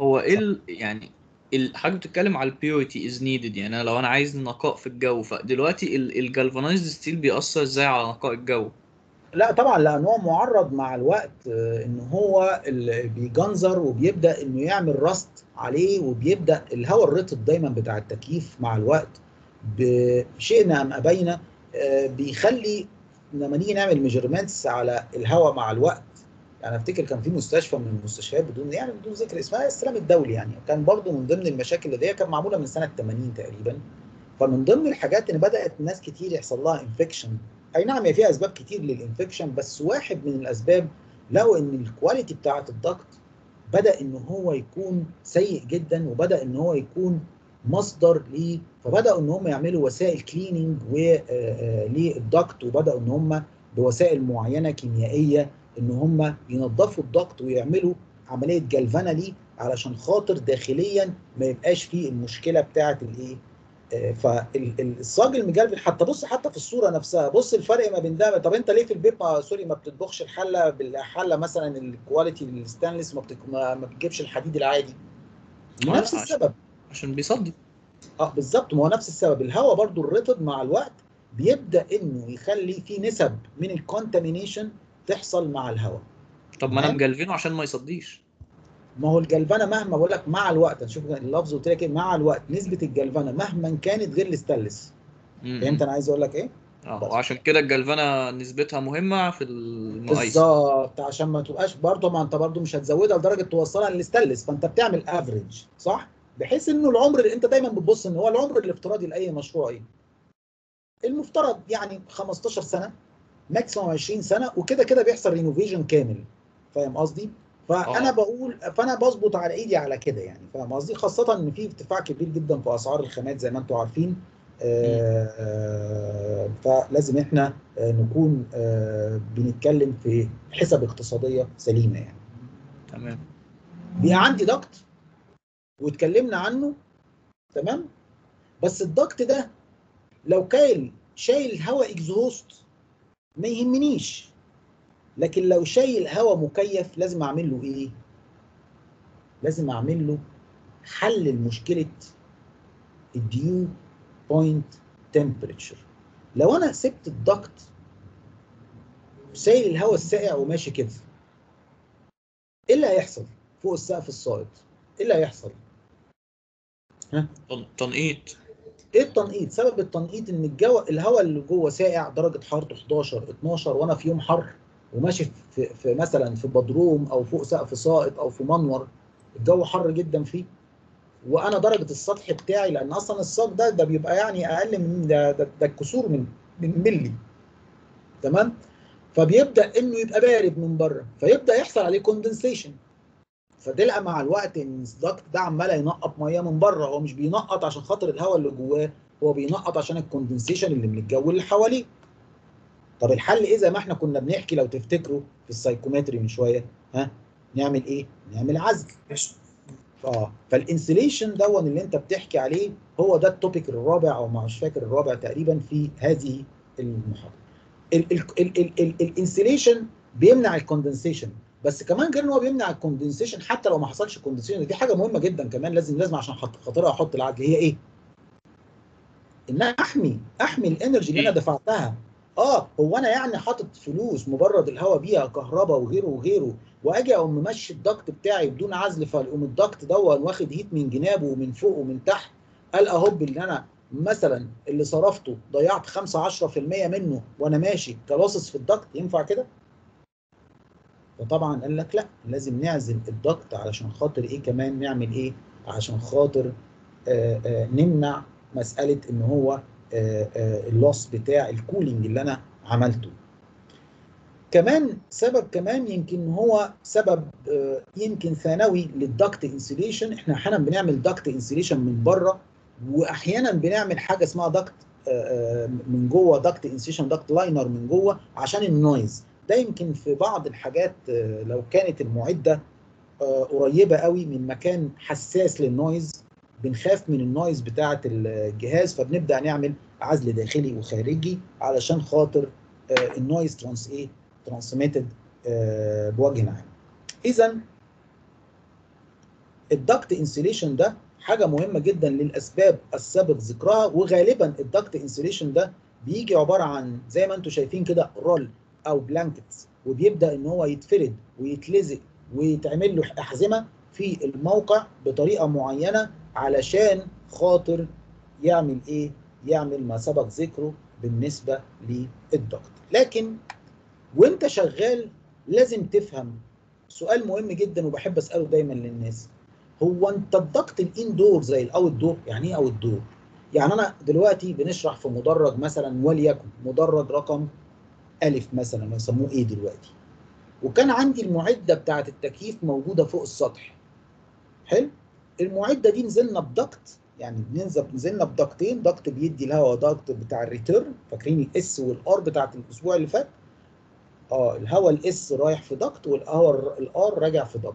هو إيه ال- يعني ال- حضرتك بتتكلم على ال purity is needed يعني أنا لو أنا عايز نقاء في الجو فدلوقتي ال galvanized steel بيأثر إزاي على نقاء الجو؟ لا طبعا لأن هو معرض مع الوقت آه، إن هو بيجنزر وبيبدأ إنه يعمل rust عليه وبيبدأ الهواء الرطب دايما بتاع التكييف مع الوقت. بشئنا أم أبينا آه، بيخلي لما نيجي نعمل measurements على الهواء مع الوقت. يعني أفتكر كان في مستشفى من المستشفيات بدون يعني بدون ذكر اسمها السلام الدولي يعني. كان برضو من ضمن المشاكل اللي هي كانت معمولة من سنة 80 تقريبا. فمن ضمن الحاجات إن بدأت ناس كتير يحصل لها infection أي نعم هي فيها أسباب كتير لل infection بس واحد من الأسباب لقوا إن ال quality بتاعة ال duct بدأ إن هو يكون سيء جدا وبدأ إن هو يكون مصدر ليه فبدأوا إن هم يعملوا وسائل cleaning لل duct وبدأوا إن هم بوسائل معينة كيميائية إن هم ينظفوا ال duct ويعملوا عملية جلفنه ليه علشان خاطر داخليا ما يبقاش فيه المشكلة بتاعة الايه فالصاج المجلفن حتى بص حتى في الصورة نفسها بص الفرق ما بين ده طب أنت ليه في البيت ما sorry ما بتطبخش الحلة بالحلة مثلا ال quality ال stainless ما, بتك... ما بتجيبش الحديد العادي؟ آه، نفس السبب. عشان بيصدي. آه بالظبط ما هو نفس السبب. الهواء برضو الرطب مع الوقت بيبدأ إنه يخلي في نسب من ال contamination تحصل مع الهواء طب ما أنا. مجلفينه عشان ما يصديش. ما هو الجلفنة مهما بقول لك مع الوقت شوف اللفظ قلت لك إيه مع الوقت نسبة الجلفنة مهما كانت غير الستانلس. م- فهمت. أنا عايز أقول لك إيه؟ آه. وعشان كده الجلفنة نسبتها مهمة في المقايسه بالظبط عشان ما تبقاش برضه ما أنت برضه مش هتزودها لدرجة توصلها للستانلس فأنت بتعمل average صح؟ بحيث إنه العمر اللي أنت دايما بتبص ان هو العمر الافتراضي لأي مشروع إيه؟ المفترض يعني 15 سنة maximum 20 سنة وكده كده بيحصل renovation كامل. فاهم قصدي؟ فأنا آه. بقول فأنا بظبط على إيدي على كده يعني. فاهم قصدي؟ خاصة إن في ارتفاع كبير جدا في أسعار الخامات زي ما أنتم عارفين. آه، آه، فلازم إحنا آه، نكون آه، بنتكلم في حسبة اقتصادية سليمة يعني. تمام. بقى عندي duct؟ واتكلمنا عنه تمام؟ بس ال duct ده لو كان شايل هواء exhaust ما يهمنيش. لكن لو شايل هواء مكيف لازم أعمل له إيه؟ لازم أعمل له حل لمشكلة ال dew point temperature لو أنا سبت ال duct شايل الهواء الساقع وماشي كده إيه اللي هيحصل فوق السقف الساقط إيه اللي هيحصل؟ تنقيط. إيه التنقيط؟ سبب التنقيط إن الجو الهواء اللي جوه ساقع درجة حرارته 11 12 وأنا في يوم حر وماشي في, في مثلا في بدروم أو فوق سقف ساقط أو في منور الجو حر جدا فيه. وأنا درجة السطح بتاعي لأن أصلا الساق ده ده بيبقى يعني أقل من ده ده, ده الكسور من من ملي. تمام؟ فبيبدأ إنه يبقى بارد من بره فيبدأ يحصل عليه condensation فتلقى مع الوقت إن ال duct ده عمال ينقط ميه من بره. هو مش بينقط عشان خاطر الهواء اللي جواه هو بينقط عشان ال condensation اللي من الجو اللي حواليه. طب الحل إيه زي ما إحنا كنا بنحكي لو تفتكروا في ال psychrometry من شوية؟ ها؟ نعمل إيه؟ نعمل عزل. آه. فال insulation دون اللي أنت بتحكي عليه هو ده ال topic الرابع أو مش فاكر الرابع تقريبا في هذه المحاضرة. ال insulation بيمنع ال condensation. بس كمان غير ان هو بيمنع ال condensation حتى لو ما حصلش condensation دي حاجة مهمة جدا كمان لازم لازم عشان خاطر- خاطرها أحط العزل هي إيه؟ إن أنا أحمي أحمي ال energy اللي أنا دفعتها آه هو أنا يعني حاطط فلوس مبرد الهواء بيها كهرباء وغيره وغيره وأجي أقوم ممشي ال duct بتاعي بدون عزل فيقوم ال duct دون واخد heat من جنابه ومن فوق ومن تحت ألقى هوب اللي أنا مثلا اللي صرفته ضيعت 5 10% منه وأنا ماشي كلاصص في الضغط ينفع كده؟ فطبعا قال لك لا لازم نعزل الضغط علشان خاطر إيه كمان نعمل إيه؟ عشان خاطر آه آه نمنع مسألة إن هو آه اللوس بتاع الكولينج اللي أنا عملته. كمان سبب كمان يمكن هو سبب يمكن ثانوي لل duct insulation إحنا أحيانا بنعمل duct insulation من بره واحيانا بنعمل حاجة اسمها duct من جوه duct insulation duct liner من جوه عشان ال noise ده يمكن في بعض الحاجات آه، لو كانت المعدة آه، قريبة قوي من مكان حساس لل noise بنخاف من ال noise بتاعة الجهاز فبنبدأ نعمل عزل داخلي وخارجي علشان خاطر آه، ال noise trans إيه transmitted بوجه عام اذا ال duct insulation ده حاجة مهمة جدا للأسباب السابق ذكرها وغالبا ال duct insulation ده بيجي عبارة عن زي ما أنتم شايفين كده roll أو blankets وبيبدأ إن هو يتفرد ويتلزق ويتعمل له أحزمة في الموقع بطريقة معينة علشان خاطر يعمل إيه؟ يعمل ما سبق ذكره بالنسبة لل duct لكن وأنت شغال لازم تفهم. سؤال مهم جدا وبحب أسأله دايما للناس. هو أنت ال duct ال indoor زي ال outdoor يعني إيه outdoor يعني أنا دلوقتي بنشرح في مدرج مثلا وليكن مدرج رقم ألف مثلا يسموه إيه دلوقتي؟ وكان عندي المعدة بتاعة التكييف موجودة فوق السطح. حلو؟ المعدة دي نزلنا ب duct يعني بننزل نزلنا ب duct ين duct بيدي الهواء duct بتاع ال return. فاكرين ال S وال R بتاعة الأسبوع اللي فات؟ آه الهواء ال S رايح في duct والهواء ال R راجع في duct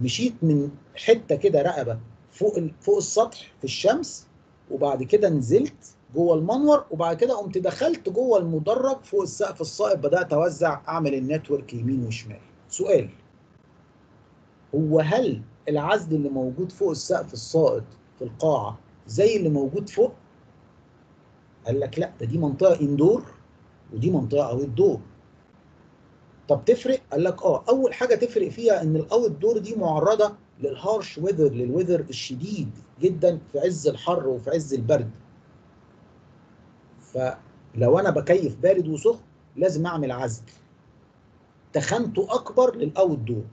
مشيت من حتة كده راكبة فوق فوق السطح في الشمس وبعد كده نزلت جوه المنور وبعد كده قمت دخلت جوه المدرج فوق السقف الساقط بدأت أوزع أعمل ال network يمين وشمال. سؤال هو هل العزل اللي موجود فوق السقف الساقط في القاعة زي اللي موجود فوق؟ قال لك لا ده دي منطقة indoor ودي منطقة outdoor طب تفرق؟ قال لك آه أول حاجة تفرق فيها إن ال outdoor دي معرضة لل harsh weather لل weather الشديد جدا في عز الحر وفي عز البرد. فلو أنا بكيف بارد وسخن لازم أعمل عزل. تخنته أكبر لل outdoor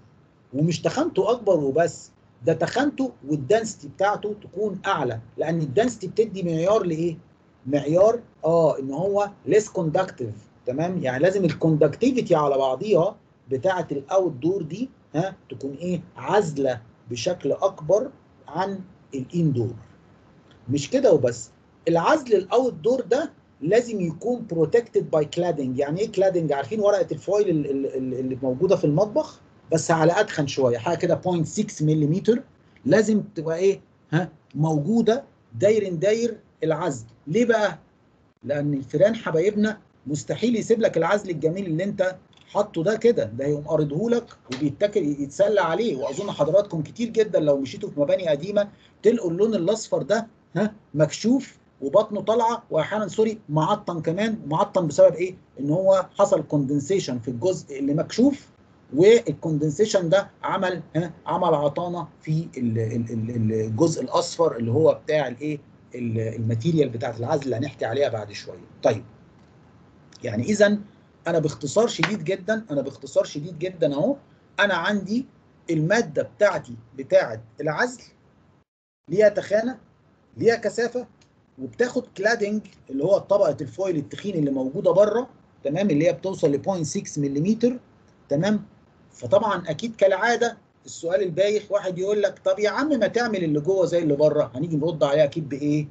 ومش تخنته أكبر وبس ده تخنته وال density بتاعته تكون أعلى. لأن ال density بتدي معيار لإيه؟ معيار آه إن هو less conductive تمام؟ يعني لازم ال conductivity على بعضيها بتاعة ال outdoor دي ها تكون إيه؟ عازلة بشكل أكبر عن ال indoor مش كده وبس. العزل ال outdoor ده لازم يكون protected by cladding يعني إيه cladding عارفين ورقة ال foil ال- ال- ال- اللي موجودة في المطبخ؟ بس على أدخن شوية حاجة كده 0.6 ملم لازم تبقى إيه؟ ها؟ موجودة داير داير العزل. ليه بقى؟ لأن الفيران حبايبنا مستحيل يسيب لك العزل الجميل اللي أنت حاطه ده كده. ده هيقوم قارضه لك وبيتاكل يتسلى عليه. وأظن حضراتكم كتير جدا لو مشيتوا في مباني قديمة تلقوا اللون الأصفر ده ها؟ مكشوف. وبطنه طالعة وأحيانا sorry معطن كمان معطن بسبب إيه؟ إن هو حصل condensation في الجزء اللي مكشوف وال condensation ده عمل ها عمل عطانة في ال- ال- ال- الجزء الأصفر اللي هو بتاع الإيه؟ ال- ال material بتاعت العزل اللي هنحكي عليها بعد شوية. طيب يعني اذا أنا باختصار شديد جدا أنا باختصار شديد جدا أهو أنا عندي المادة بتاعتي بتاعت العزل ليها تخانة ليها كثافة وبتاخد cladding اللي هو طبقة ال foil التخين اللي موجودة بره تمام؟ اللي هي بتوصل ل 0.6 ملم تمام؟ فطبعا أكيد كالعادة السؤال البايخ واحد يقول لك طب يا عم ما تعمل اللي جوه زي اللي بره هنيجي نرد عليه أكيد بإيه؟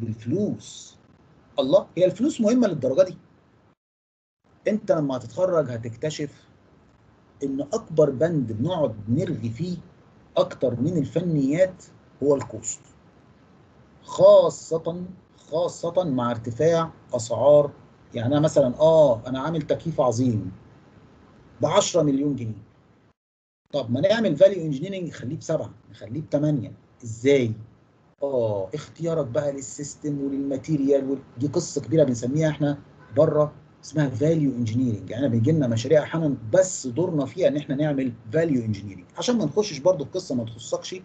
بالفلوس. الله هي الفلوس مهمة للدرجة دي. أنت لما هتتخرج هتكتشف إن أكبر بند بنقعد نرغي فيه أكتر من الفنيات هو ال cost. خاصة خاصة مع ارتفاع أسعار. يعني أنا مثلا آه أنا عامل تكييف عظيم ب 10 مليون جنيه. طب ما نعمل value engineering نخليه بسبعة نخليه بثمانيه إزاي؟ آه اختيارك بقى لل system ولل material. دي قصة كبيرة بنسميها إحنا بره اسمها value engineering يعني بيجي لنا مشاريع أحيانا بس دورنا فيها إن إحنا نعمل value engineering عشان ما نخشش برضو في قصة ما تخصكش.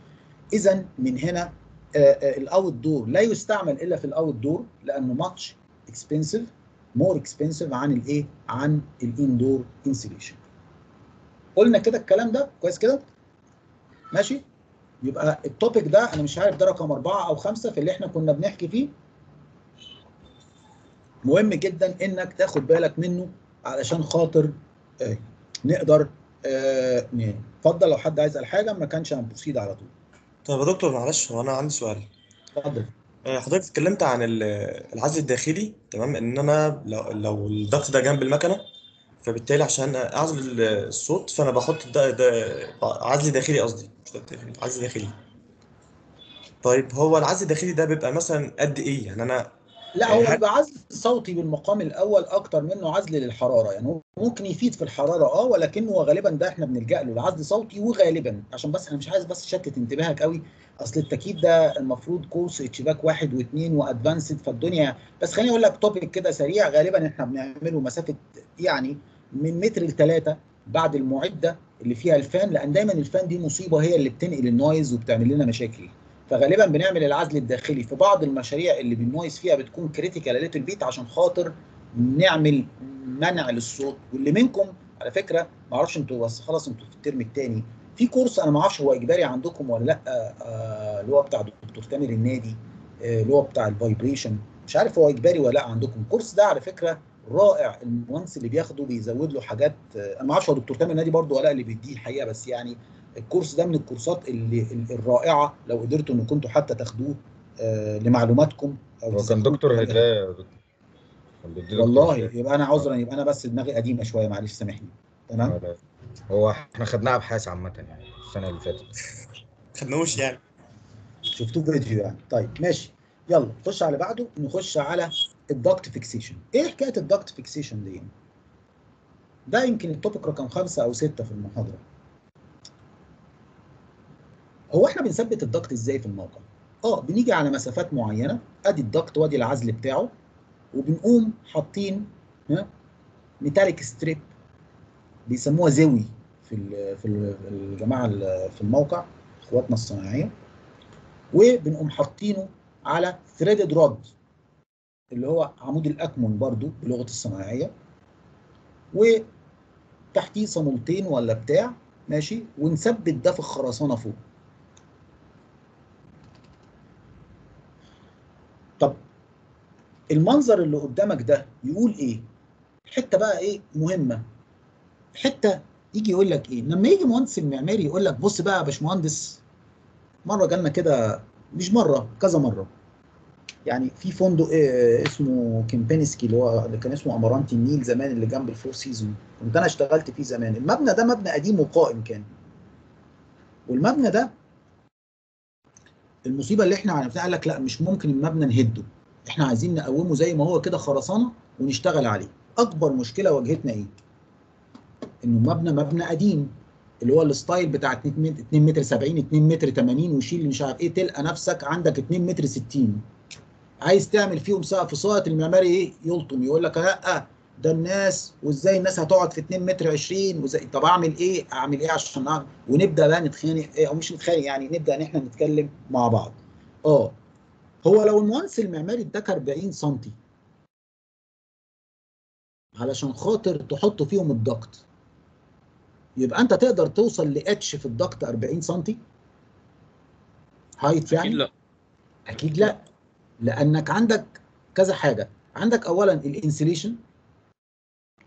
اذا من هنا ال outdoor لا يستعمل إلا في ال outdoor لأنه much expensive more expensive عن الإيه؟ عن ال indoor insulation قلنا كده الكلام ده؟ كويس كده؟ ماشي؟ يبقى ال topic ده أنا مش عارف ده رقم أربعة أو خمسة في اللي إحنا كنا بنحكي فيه مهم جدا إنك تاخد بالك منه علشان خاطر آه نقدر آه اتفضل لو حد عايز حاجة ما كانش هنبصيد على طول. طب يا دكتور معلش هو أنا عندي سؤال. اتفضل. آه، حضرتك اتكلمت عن ال- العزل الداخلي تمام؟ إن أنا لو لو الضغط ده جنب المكنة فبالتالي عشان أعزل الصوت فأنا بحط ده ده عزل داخلي قصدي. مش ضغط داخلي. عزل داخلي طيب هو العزل الداخلي ده بيبقى مثلا قد إيه؟ يعني أنا لا هو هل- بيبقى عزل صوتي بالمقام الأول أكتر منه عزل للحراره يعني هو ممكن يفيد في الحرارة آه ولكنه غالبا ده إحنا بنلجأ له العزل صوتي وغالبا. عشان بس أنا مش عايز بس شتت انتباهك قوي أصل التكييف ده المفروض course HVAC واحد واثنين و advanced فالدنيا بس خليني أقول لك topic كده سريع. غالبا إحنا بنعمله مسافة يعني من متر لثلاثه بعد المعدة اللي فيها ال fan لأن دايما ال fan دي مصيبة هي اللي بتنقل ال noise وبتعمل لنا مشاكل. فغالبا بنعمل العزل الداخلي في بعض المشاريع اللي ال noise فيها بتكون critical little bit عشان خاطر نعمل منع للصوت. واللي منكم على فكرة ما أعرفش أنتوا بس خلاص أنتوا في ال term الثاني في course أنا ما أعرفش هو إجباري عندكم ولا لأ آه، اللي هو بتاع دكتور تامر النادي آه، اللي هو بتاع ال vibration مش عارف هو إجباري ولا لأ عندكم. ال course ده على فكرة رائع. المهندس اللي بياخده بيزود له حاجات آه، أنا ما أعرفش هو دكتور تامر النادي برضه ولا لأ اللي بيديه الحقيقة بس يعني ال course ده من الكورسات اللي ال- الرائعة لو قدرتوا إن كنتوا حتى تاخدوه آه، لمعلوماتكم أو هو كان دكتور. خدناها والله خدناها. يبقى أنا عذرا يبقى أنا بس دماغي قديمة شوية معلش سامحني. تمام؟ آه،. هو إحنا خدناها أبحاث عامة يعني السنة اللي فاتت. خدناهوش يعني. شفتوه فيديو يعني. طيب ماشي. يلا نخش على بعده. نخش على ال duct fixation إيه حكاية ال duct fixation دي؟ ده يمكن ال topic رقم خمسة أو ستة في المحاضرة. هو إحنا بنثبت ال duct إزاي في الموقع؟ آه بنيجي على مسافات معينة أدي ال duct وأدي العزل بتاعه وبنقوم حاطين ها metallic strip بيسموها زوي في في ال الجماعة ال- في الموقع إخواتنا الصناعية. وبنقوم حاطينه على threaded rod اللي هو عمود الاكمون برضو بلغة الصناعية. وتحتيه صامولتين ولا بتاع ماشي؟ ونثبت ده في الخرسانة فوق طب المنظر اللي قدامك ده يقول إيه؟ حتة بقى إيه؟ مهمة. حتة يجي يقول لك إيه؟ لما يجي مهندس المعماري يقول لك بص بقى يا باشمهندس مرة جالنا كده مش مرة كذا مرة. يعني في فندق آه، اسمه كيمبينسكي اللي هو اللي كان اسمه أمارانتي النيل زمان اللي جنب الفور سيزون. كنت أنا اشتغلت فيه زمان. المبنى ده مبنى قديم وقائم كان. والمبنى ده المصيبة اللي إحنا عرفناها قال لك لا مش ممكن المبنى نهده. إحنا عايزين نقومه زي ما هو كده خرسانة ونشتغل عليه. أكبر مشكلة واجهتنا إيه؟ إنه مبنى مبنى قديم اللي هو الستايل بتاع 2 متر 2 متر 70 2 متر 80 وشيل مش عارف إيه تلقى نفسك عندك 2 متر 60 عايز تعمل فيهم سقف ساقط المعماري إيه؟ يلطم يقول لك لأ ده الناس وإزاي الناس هتقعد في 2 متر 20 وزي طب أعمل إيه؟ أعمل إيه عشان ونبدأ بقى نتخانق إيه أو مش نتخانق يعني نبدأ إن إحنا نتكلم مع بعض. آه هو لو المهندس المعماري اداك 40 سم علشان خاطر تحط فيهم ال duct يبقى أنت تقدر توصل ل H في ال duct 40 سم height يعني؟ أكيد لا. أكيد لا. لأنك عندك كذا حاجة. عندك اولا ال insulation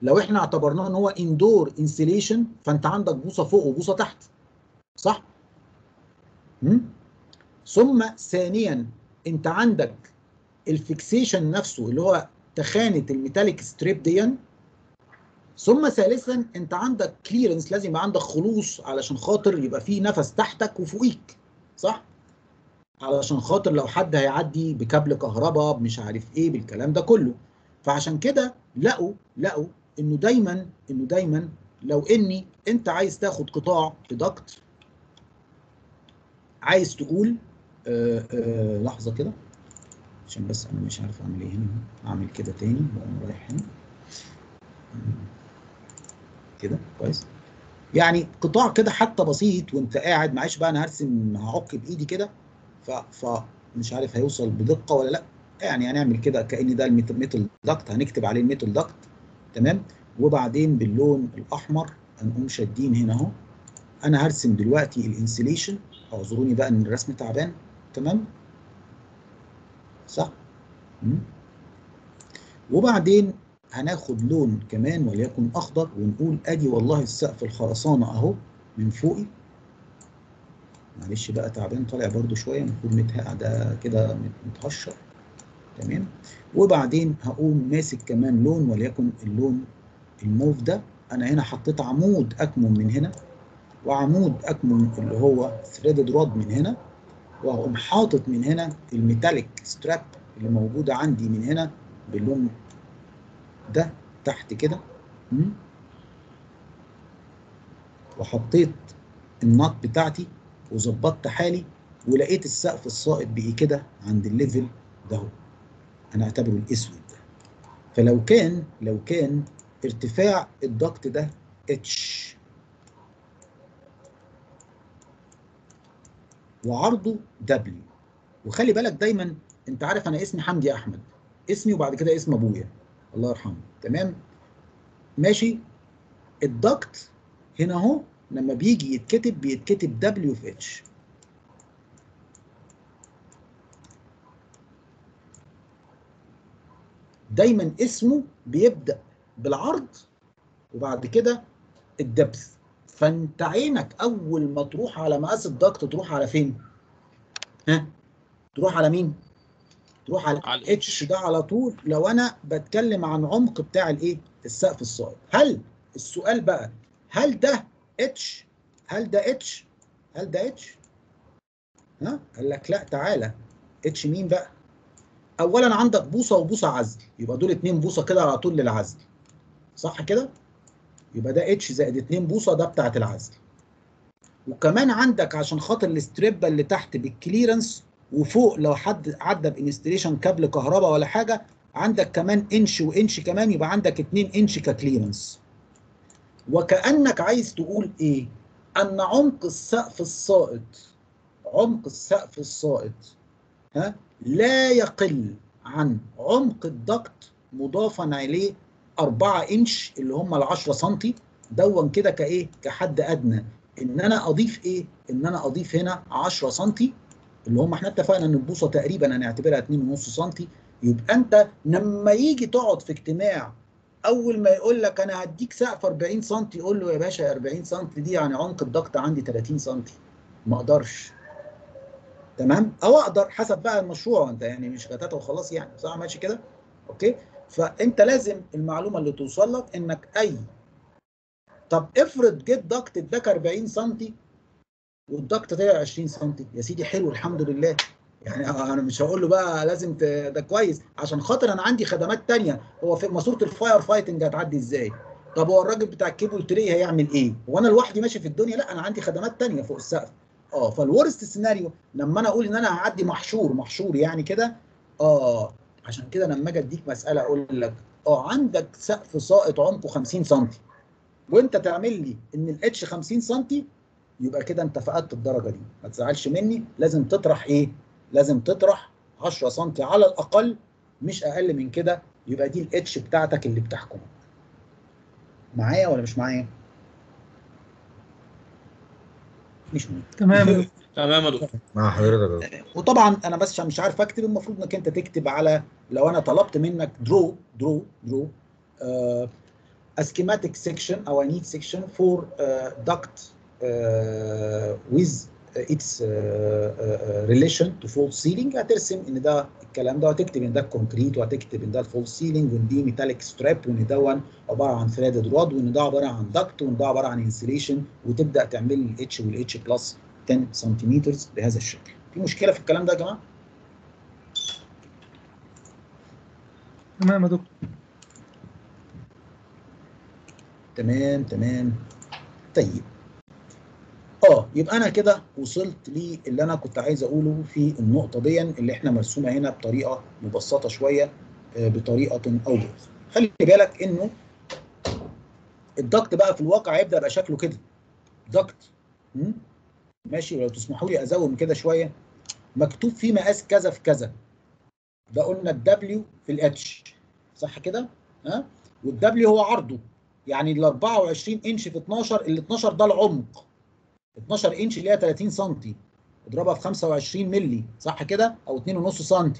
لو إحنا اعتبرناه إن هو indoor insulation فأنت عندك بوصة فوق وبوصة تحت. صح؟ مم؟ ثم ثانيا انت عندك ال fixation نفسه اللي هو تخانة ال metallic strip دي ثم ثالثا انت عندك clearance لازم يبقى عندك خلوص علشان خاطر يبقى فيه نفس تحتك وفوقيك صح؟ علشان خاطر لو حد هيعدي بكابل كهرباء مش عارف إيه بالكلام ده كله. فعشان كده لقوا لقوا انه دايما انه دايما لو اني انت عايز تاخد قطاع duct عايز تقول لحظة كده عشان بس أنا مش عارف أعمل إيه هنا. أعمل كده تاني واقوم رايح هنا. كده كويس. يعني قطاع كده حتى بسيط وأنت قاعد معلش بقى أنا هرسم هعك بايدي كده فمش عارف هيوصل بدقة ولا لأ. يعني هنعمل كده كأن ده ال metal duct هنكتب عليه ال metal duct. تمام؟ وبعدين باللون الأحمر هنقوم شادين هنا أهو. أنا هرسم دلوقتي الانسليشن اعذروني بقى إن الرسم تعبان. تمام؟ صح. وبعدين هناخد لون كمان وليكن أخضر ونقول أدي والله السقف الخرسانة أهو من فوقي. معلش بقى تعبان طالع برده شوية المفروض متهقع ده كده متهشر. تمام؟ وبعدين هقوم ماسك كمان لون وليكن اللون الموف ده. أنا هنا حطيت عمود أكمن من هنا وعمود أكمن اللي هو threaded rod من هنا. وهقوم حاطط من هنا ال metallic strap اللي موجوده عندي من هنا باللون ده تحت كده. وحطيت ال nut بتاعتي وظبطت حالي ولقيت السقف الساقط بقي كده عند ال level ده هو أنا أعتبره الأسود ده. فلو كان لو كان ارتفاع ال duct ده H وعرضه W وخلي بالك دايما أنت عارف أنا اسمي حمدي أحمد. اسمي وبعد كده اسم أبويا. الله يرحمه. تمام؟ ماشي؟ ال duct هنا أهو لما بيجي يتكتب بيتكتب W في H دايما اسمه بيبدأ بالعرض وبعد كده ال depth. فانت عينك أول ما تروح على مقاس ال duct تروح على فين؟ ها؟ تروح على مين؟ تروح على على ال H ده على طول. لو أنا بتكلم عن عمق بتاع الايه السقف الساقط هل السؤال بقى هل ده اتش هل ده اتش هل ده اتش ها؟ قال لك لا تعالى. H مين بقى؟ اولا عندك بوصة وبوصة عزل. يبقى دول اتنين بوصة كده على طول للعزل. صح كده؟ يبقى ده H زائد اتنين بوصة ده بتاعت العزل. وكمان عندك عشان خاطر الاستريبة اللي تحت بال clearance وفوق لو حد عدى ب installation كابل كهرباء ولا حاجة عندك كمان inch و inch كمان يبقى عندك 2 inch ك clearance وكأنك عايز تقول إيه؟ أن عمق السقف الساقط عمق السقف الساقط ها لا يقل عن عمق الضغط مضافا عليه 4 إنش اللي هم ال 10 سم دون كده كإيه؟ كحد أدنى. إن أنا أضيف إيه؟ إن أنا أضيف هنا 10 سم اللي هم إحنا اتفقنا إن البوصة تقريبا هنعتبرها 2.5 سم يبقى أنت لما يجي تقعد في اجتماع أول ما يقول لك أنا هديك سقف 40 سم يقول له يا باشا 40 سم دي يعني عمق الضغط عندي 30 سم ما أقدرش. تمام؟ أو أقدر حسب بقى المشروع أنت يعني مش غتاته وخلاص يعني. صح؟ ماشي كده؟ okay؟ فانت لازم المعلومة اللي توصل لك انك اي. طب افرض جيت duct اداك 40 سم وال duct طلع 20 سم يا سيدي حلو الحمد لله. يعني أنا مش هقول له بقى لازم. ده كويس. عشان خاطر أنا عندي خدمات تانية. هو في ماسورة ال fire fighting هتعدي إزاي؟ طب هو الراجل بتاع ال cable tray هيعمل إيه؟ هو أنا لوحدي ماشي في الدنيا؟ لا أنا عندي خدمات تانية فوق السقف. آه فال worst scenario لما أنا أقول إن أنا هعدي محشور محشور يعني كده آه عشان كده لما أجي أديك مسألة أقول لك آه عندك سقف ساقط عمقه 50 سم وأنت تعمل لي إن ال H 50 سم يبقى كده أنت فقدت الدرجة دي. ما تزعلش مني لازم تطرح إيه؟ لازم تطرح 10 سم على الأقل مش أقل من كده يبقى دي ال H بتاعتك اللي بتحكمك. معايا ولا مش معايا؟ مش مهم تمام. [LAUGHS] تمام يا دكتور مع حضرتك دكتور. وطبعا أنا بس عشان مش عارف أكتب المفروض إنك أنت تكتب على لو أنا طلبت منك draw draw draw a schematic section أو a section for uh, duct uh, with its uh, uh, relation to false ceiling هترسم ان ده الكلام ده وهتكتب ان ده ال concrete وهتكتب ان ده ال false ceiling وان دي metallic strap وان ده عباره عن threaded rod وان ده عباره عن duct وان ده عباره عن insulation وتبدا تعمل ال H وال H plus 10 سنتيمتر بهذا الشكل. في مشكله في الكلام ده يا جماعة؟ تمام يا دكتور تمام تمام طيب آه يبقى أنا كده وصلت للي أنا كنت عايز أقوله في النقطة دي اللي إحنا مرسومة هنا بطريقة مبسطة شوية آه، بطريقة أو باخرى خلي بالك إنه الدكت بقى في الواقع هيبدأ يبقى شكله كده. دكت? ماشي لو تسمحوا لي ا zoom كده شوية. مكتوب فيه مقاس كذا في كذا. ده قلنا ال W في ال H صح كده؟ ها؟ وال W هو عرضه. يعني ال 24 إنش في 12 ال 12 ده العمق. 12 انش اللي هي 30 سم اضربها في 25 مللي صح كده؟ أو 2.5 سم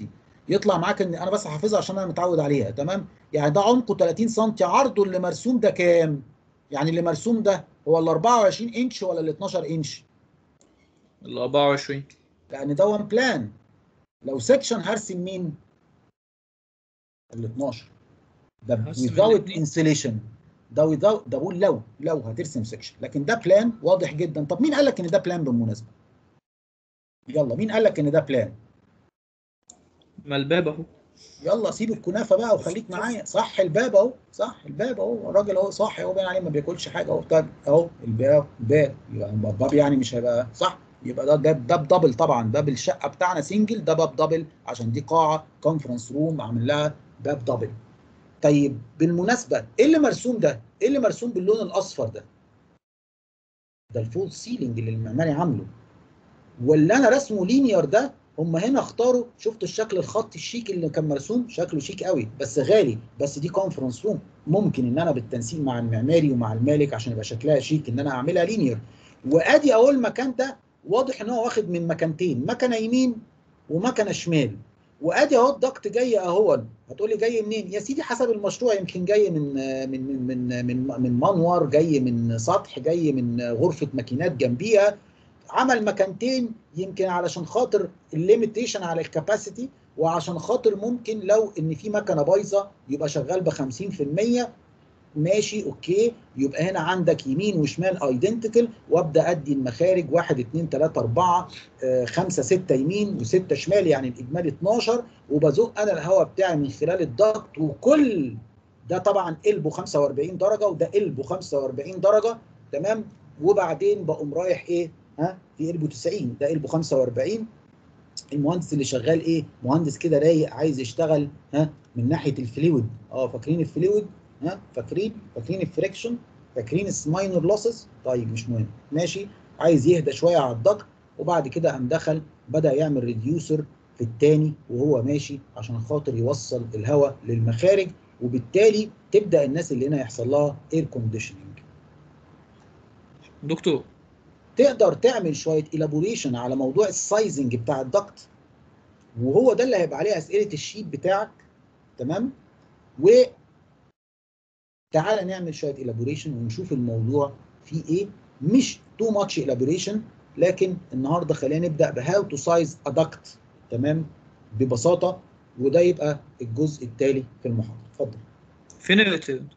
يطلع معاك إن أنا بس حافظها عشان أنا متعود عليها تمام؟ يعني ده عمقه 30 سم عرضه اللي مرسوم ده كام؟ يعني اللي مرسوم ده هو ال 24 انش ولا ال 12 انش؟ ال 24 لأن ده ده plan لو section هرسم مين؟ ال 12 ده without الاتنين. insulation. ده without ده بقول لو لو هترسم section لكن ده plan واضح جدا. طب مين قال لك إن ده plan بالمناسبة؟ يلا مين قال لك إن ده plan ما الباب أهو. يلا سيب الكنافة بقى وخليك معايا. صح الباب أهو. صح الباب أهو. الراجل أهو صح أهو باين عليه ما بياكلش حاجة أهو. طيب أهو الباب باب. يبقى الباب يعني مش هيبقى صح. يبقى ده ده ده ب double طبعا. باب الشقة بتاعنا single ده باب double عشان دي قاعة conference room عامل لها باب double طيب بالمناسبة إيه اللي مرسوم ده؟ إيه اللي مرسوم باللون الأصفر ده؟ ده ال false ceiling اللي المعماري عامله. واللي أنا رسمه linear ده؟ هم هنا اختاروا شفتوا الشكل الخطي الشيك اللي كان مرسوم؟ شكله شيك قوي بس غالي بس دي conference room ممكن إن أنا بالتنسيق مع المعماري ومع المالك عشان يبقى شكلها شيك إن أنا أعملها linear. وأدي اهو المكان ده واضح إن هو واخد من مكانتين مكنة يمين ومكنة شمال. وادي اهو ال duct جاي اهو. هتقولي جاي منين؟ يا سيدي حسب المشروع يمكن جاي من من من من من, من منور جاي من سطح جاي من غرفة ماكينات جنبيها. عمل مكانتين يمكن علشان خاطر ال limitation على ال capacity وعشان خاطر ممكن لو إن في مكنة بايظة يبقى شغال ب 50% ماشي okay. يبقى هنا عندك يمين وشمال identical وأبدأ أدي المخارج. 1 2 3 4 5 6 يمين و6 شمال يعني الإجمالي 12 وبزق أنا الهواء بتاعي من خلال ال duct وكل ده طبعا قلبه 45 درجة وده قلبه 45 درجة. تمام؟ وبعدين بقوم رايح إيه؟ ها؟ في قلبه 90 ده قلبه 45 المهندس اللي شغال إيه؟ مهندس كده رايق عايز يشتغل ها؟ من ناحية ال fluid. آه فاكرين ال fluid؟ ها؟ فاكرين؟ فاكرين ال friction؟ فاكرين ال minor losses طيب مش مهم. ماشي؟ عايز يهدى شوية على ال duct وبعد كده قام دخل بدأ يعمل reducer في الثاني وهو ماشي عشان خاطر يوصل الهواء للمخارج وبالتالي تبدأ الناس اللي هنا يحصل لها air conditioning دكتور. تقدر تعمل شوية elaboration على موضوع ال sizing بتاع ال duct وهو ده اللي هيبقى عليه أسئلة ال sheet بتاعك تمام؟ و تعالى نعمل شوية elaboration ونشوف الموضوع فيه إيه. مش too much elaboration لكن النهارده خلينا نبدأ ب how to size a duct تمام؟ ببساطة. وده يبقى الجزء التالي في المحاضرة. اتفضل. فين ال return؟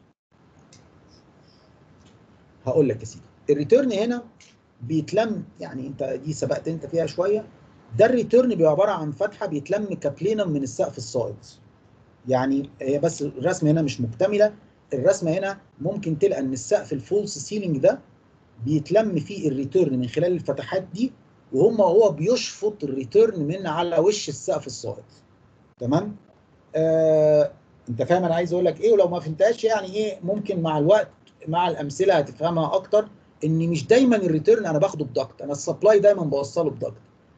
هقول لك يا سيدي. ال return هنا بيتلم يعني أنت دي سبقت أنت فيها شوية. ده ال return بيبقى عبارة عن فتحة بيتلم ك plenum من السقف الساقط يعني هي بس الرسمه هنا مش مكتملة. الرسمة هنا ممكن تلقى إن السقف ال false ceiling ده بيتلم فيه ال return من خلال الفتحات دي وهم هو بيشفط ال return من على وش السقف الساقط تمام؟ آه أنت فاهم أنا عايز أقول لك إيه؟ ولو ما فهمتهاش يعني إيه؟ ممكن مع الوقت مع الأمثلة هتفهمها أكتر إن مش دايما ال return أنا باخده ب duct أنا ال supply دايما بوصله ب duct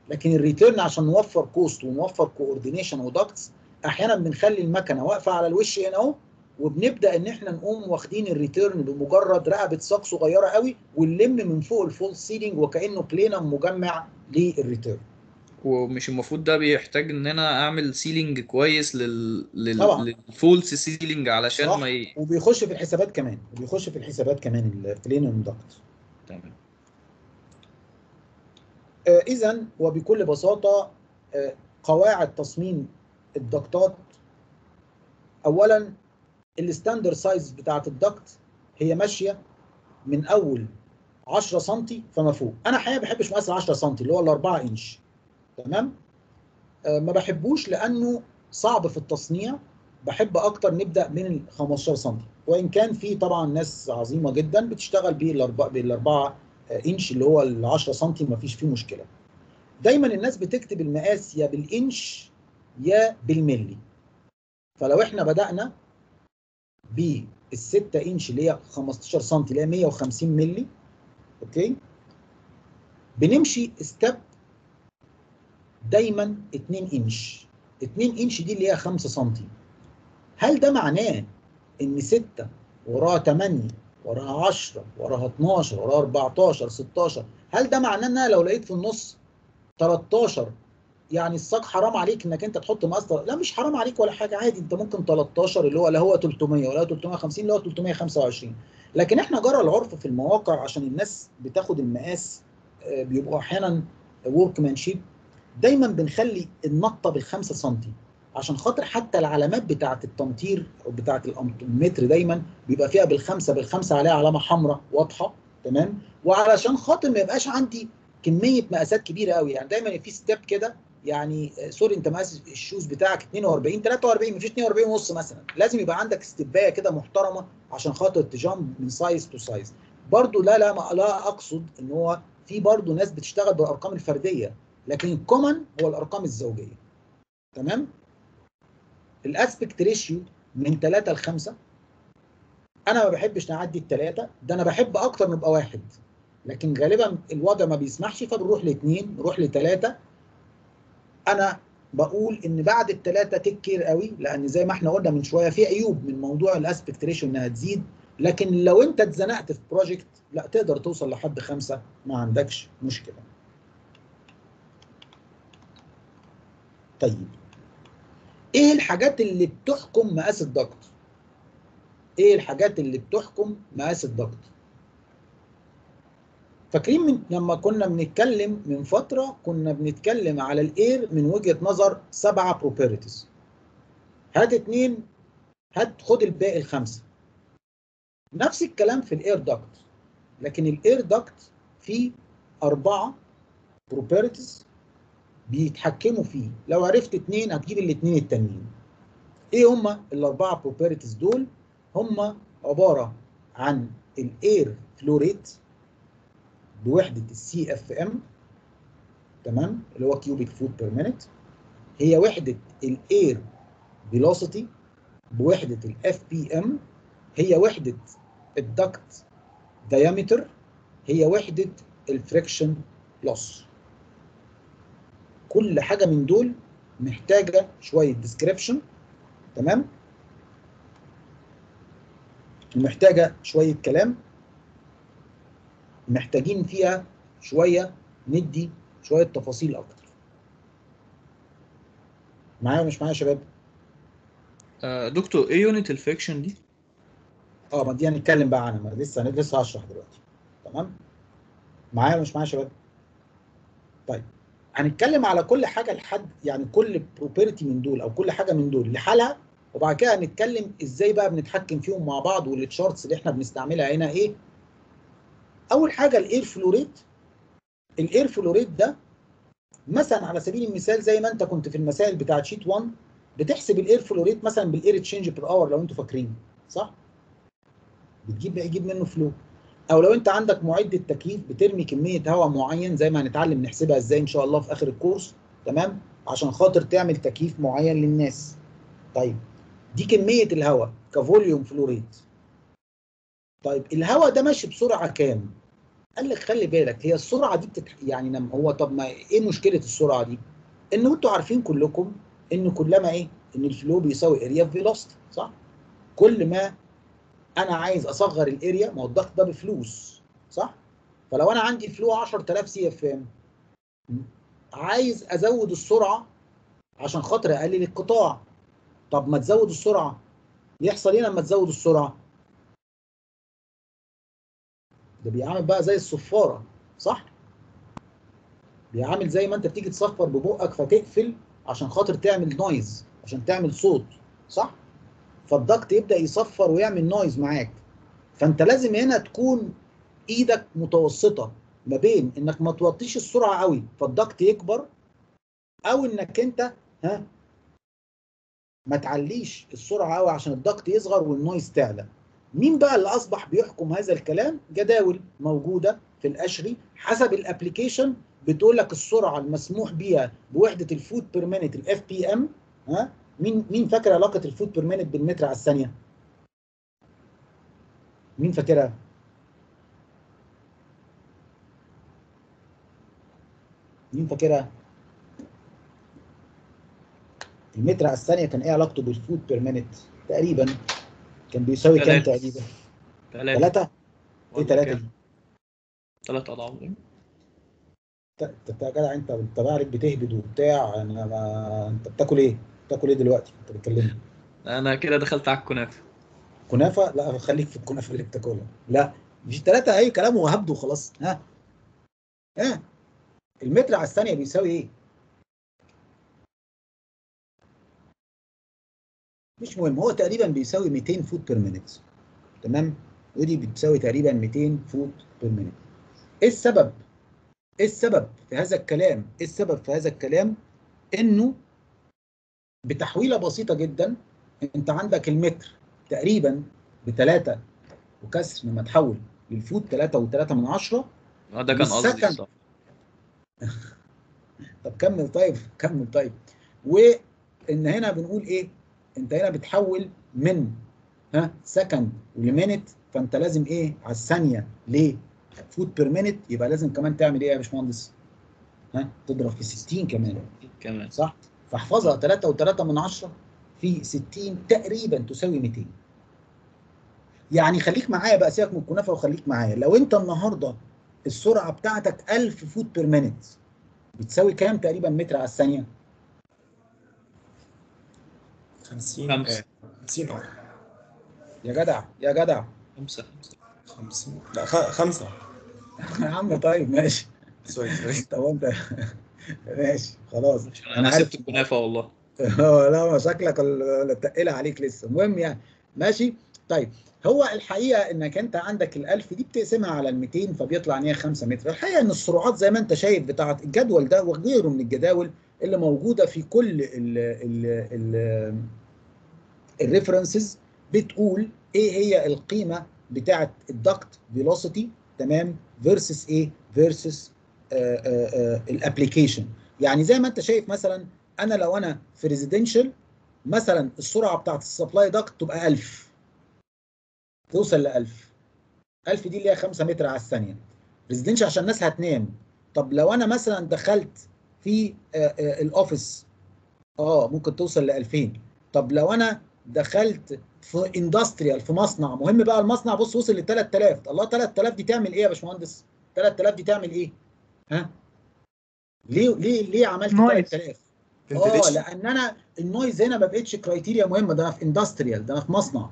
لكن ال return عشان نوفر cost ونوفر coordination و ducts أحيانا بنخلي المكنة واقفة على الوش هنا أهو وبنبدأ إن إحنا نقوم واخدين ال return بمجرد رقبة صاج صغيرة قوي ونلم من فوق ال false ceiling وكأنه plenum مجمع لل return ومش المفروض ده بيحتاج إن أنا أعمل sealing كويس لل, لل... طبعا. لل false ceiling علشان صح. ما ي... وبيخش في الحسابات كمان وبيخش في الحسابات كمان ال plenum duct تمام آه، اذا وبكل بساطة آه، قواعد تصميم ال duct ات اولا ال standard size بتاعت ال duct هي ماشية من أول 10 سم فما فوق. أنا حقيقه ما بحبش مقاس ال 10 سم اللي هو ال 4 إنش. تمام؟ آه، ما بحبوش لأنه صعب في التصنيع. بحب أكتر نبدأ من ال 15 سم وإن كان في طبعا ناس عظيمة جدا بتشتغل بالاربعه بالأربعة إنش اللي هو ال 10 سم ما فيش فيه مشكلة. دايما الناس بتكتب المقاس يا بالإنش يا بالملي. فلو إحنا بدأنا بالستة إنش اللي هي 15 سم اللي هي 150 ملي okay؟ بنمشي step دايما 2 إنش. 2 إنش دي اللي هي 5 سم هل ده معناه إن 6 وراها 8 وراها 10 وراها 12 وراها 14 16 هل ده معناه إن أنا لو لقيت في النص 13 يعني الساق حرام عليك إنك أنت تحط مقاس لا مش حرام عليك ولا حاجة عادي. أنت ممكن 13 اللي هو لا هو 300 ولا هو 350 اللي هو 325 لكن إحنا جرى العرف في المواقع عشان الناس بتاخد المقاس آه، بيبقوا أحيانا ورك مان شيب دايما بنخلي النطة بالخمسة سم عشان خاطر حتى العلامات بتاعة التمطير أو بتاعة المتر دايما بيبقى فيها بالخمسة بالخمسة عليها علامة حمراء واضحة تمام؟ وعلشان خاطر ما يبقاش عندي كمية مقاسات كبيرة قوي يعني دايما في step كده يعني آه، sorry انت مقاس ال shoes بتاعك 42 43 مفيش 42 ونص مثلا. لازم يبقى عندك step اية كده محترمة عشان خاطر ت jump من size to size برضو لا لا ما لا أقصد إن هو في برضو ناس بتشتغل بالأرقام الفردية لكن ال common هو الأرقام الزوجية. تمام؟ ال aspect ratio من 3 ل 5 أنا ما بحبش نعدي الثلاثه ده أنا بحب أكتر نبقى واحد. لكن غالبا الوضع ما بيسمحش فبنروح لاثنين نروح لثلاثه أنا بقول إن بعد الثلاثه take care قوي لأن زي ما إحنا قلنا من شوية في عيوب من موضوع ال aspect ratio إنها تزيد لكن لو أنت اتزنقت في project لا تقدر توصل لحد خمسة ما عندكش مشكلة. طيب إيه الحاجات اللي بتحكم مقاس الضغط؟ إيه الحاجات اللي بتحكم مقاس الضغط؟ فاكرين من لما كنا بنتكلم من فترة كنا بنتكلم على الإير من وجهة نظر سبعة بروبرتيز هات اتنين هات خد الباقي الخمسة. نفس الكلام في ال air duct لكن ال air duct فيه أربعة properties بيتحكموا فيه. لو عرفت اتنين هتجيب الاتنين التانيين. إيه هما الأربعة properties دول؟ هما عبارة عن ال air flow rate بوحدة ال CFM تمام؟ اللي هو cubic foot per minute هي وحدة ال air velocity بوحدة ال FPM هي وحدة ال duct diameter هي وحدة ال friction loss كل حاجة من دول محتاجة شوية description تمام؟ ومحتاجة شوية كلام. محتاجين فيها شوية ندي شوية تفاصيل أكتر. معايا مش معايا يا شباب؟ آه دكتور إيه unit ال friction دي؟ آه ما دي هنتكلم بقى عنها. لسه لسه هشرح دلوقتي. تمام؟ معايا ولا مش معايا يا شباب؟ طيب هنتكلم على كل حاجة لحد يعني كل property من دول أو كل حاجة من دول لحالها وبعد كده هنتكلم إزاي بقى بنتحكم فيهم مع بعض وال charts اللي إحنا بنستعملها هنا إيه؟ أول حاجة ال air flow rate ال air flow rate ده مثلا على سبيل المثال زي ما أنت كنت في المسائل بتاعت sheet 1 بتحسب ال air flow rate مثلا بال air change per hour لو أنتوا فاكرين صح؟ بتجيب يجيب منه flow أو لو أنت عندك معدة تكييف بترمي كمية هواء معين زي ما هنتعلم نحسبها إزاي إن شاء الله في آخر ال course تمام؟ عشان خاطر تعمل تكييف معين للناس. طيب دي كمية الهواء ك volume flow rate طيب الهواء ده ماشي بسرعة كام؟ قال لك خلي بالك هي السرعة دي بتتح... يعني نم هو طب ما إيه مشكلة السرعة دي؟ إن أنتوا عارفين كلكم إن كلما إيه؟ إن ال flow بيساوي area في velocity صح؟ كل ما أنا عايز أصغر ال area ما هو ال duct ده بفلوس صح؟ فلو أنا عندي flow 10000 CFM عايز أزود السرعة عشان خاطر أقلل القطاع. طب ما تزود السرعة. يحصل إيه لما تزود السرعة؟ ده بيعمل بقى زي الصفارة صح؟ بيعمل زي ما انت بتيجي تصفر ببقك فتقفل عشان خاطر تعمل noise عشان تعمل صوت صح؟ فال duct يبدأ يصفر ويعمل noise معاك. فانت لازم هنا تكون إيدك متوسطة ما بين انك ما توطيش السرعة قوي فال duct يكبر أو انك انت ها ما تعليش السرعة قوي عشان ال duct يصغر وال noise تعلى. مين بقى اللي أصبح بيحكم هذا الكلام؟ جداول موجودة في ال ASHRAE حسب ال application بتقول لك السرعة المسموح بيها بوحدة ال foot per minute ال FPM ها؟ مين مين فاكر علاقة ال foot per minute بالمتر على الثانية؟ مين فاكرها؟ مين فاكرها؟ المتر على الثانية كان إيه علاقته بال foot per minute تقريبا. كان بيساوي كام. تقريبا؟ ثلاثة ثلاثة إيه ثلاثة دي ثلاث أضعاف. انت يا جدع انت انت بعرف بتهبد وبتاع. أنا ما انت بتاكل إيه؟ بتاكل إيه دلوقتي؟ انت بتكلمني. أنا كده دخلت على الكنافة. كنافة؟ لا خليك في الكنافة اللي بتاكلها. لا مش ثلاثة أي كلام وهبد وخلاص. ها؟ ها؟ المتر على الثانية بيساوي إيه؟ مش مهم هو تقريبا بيساوي 200 foot per minute تمام؟ ودي بتساوي تقريبا 200 foot per minute إيه السبب؟ إيه السبب في هذا الكلام؟ إيه السبب في هذا الكلام؟ إنه بتحويلة بسيطة جدا أنت عندك المتر تقريبا بثلاثه وكسر لما تحول لل foot ثلاثة وثلاثة من عشرة آه، ده كان قصدي. الصراحة. [LAUGHS] طب كمل طيب كمل طيب وإن هنا بنقول إيه انت هنا بتحول من ها second ل minute فانت لازم إيه على الثانية ليه؟ foot per minute يبقى لازم كمان تعمل إيه يا باشمهندس؟ ها تضرب في 60 كمان. كمان. صح؟ فاحفظها 3 و3 من 10 في 60 تقريبا تساوي 200 يعني خليك معايا بقى سيبك من الكنافة وخليك معايا. لو انت النهارده السرعة بتاعتك 1000 foot per minute بتساوي كام تقريبا متر على الثانية؟ 50 خمسة. 50 آه يا جدع يا جدع. خمسة 50 لا خمسة. يا عم طيب ماشي. sorry sorry. طب انت ماشي خلاص. أنا, سبت الكنافة والله. [LAUGHS] لا ما شكلك ال- التقيلة عليك لسه. المهم يعني ماشي. طيب هو الحقيقة إنك أنت عندك ال1000 دي بتقسمها على ال200 فبيطلع إن هي 5 متر. الحقيقة إن السرعات زي ما أنت شايف بتاعة الجدول ده وغيره من الجداول اللي موجودة في كل ال ال ال ال references بتقول إيه هي القيمة بتاعه ال duct velocity تمام versus إيه؟ versus ال application يعني زي ما أنت شايف مثلا أنا لو أنا في residential مثلا السرعة بتاعت ال supply duct تبقى 1000 توصل ل 1000 1000 دي اللي هي 5 متر على الثانية. residential عشان الناس هتنام طب لو أنا مثلا دخلت في آه، آه، ال office آه ممكن توصل ل 2000 طب لو أنا دخلت في industrial في مصنع مهم بقى المصنع بص وصل ل 3000 الله 3000 دي تعمل إيه يا باشمهندس؟ 3000 دي تعمل إيه؟ ها؟ ليه ليه ليه عملت noise. 3000 آه لأن أنا ال noise هنا ما بقتش criteria مهمة. ده أنا في industrial ده أنا في مصنع.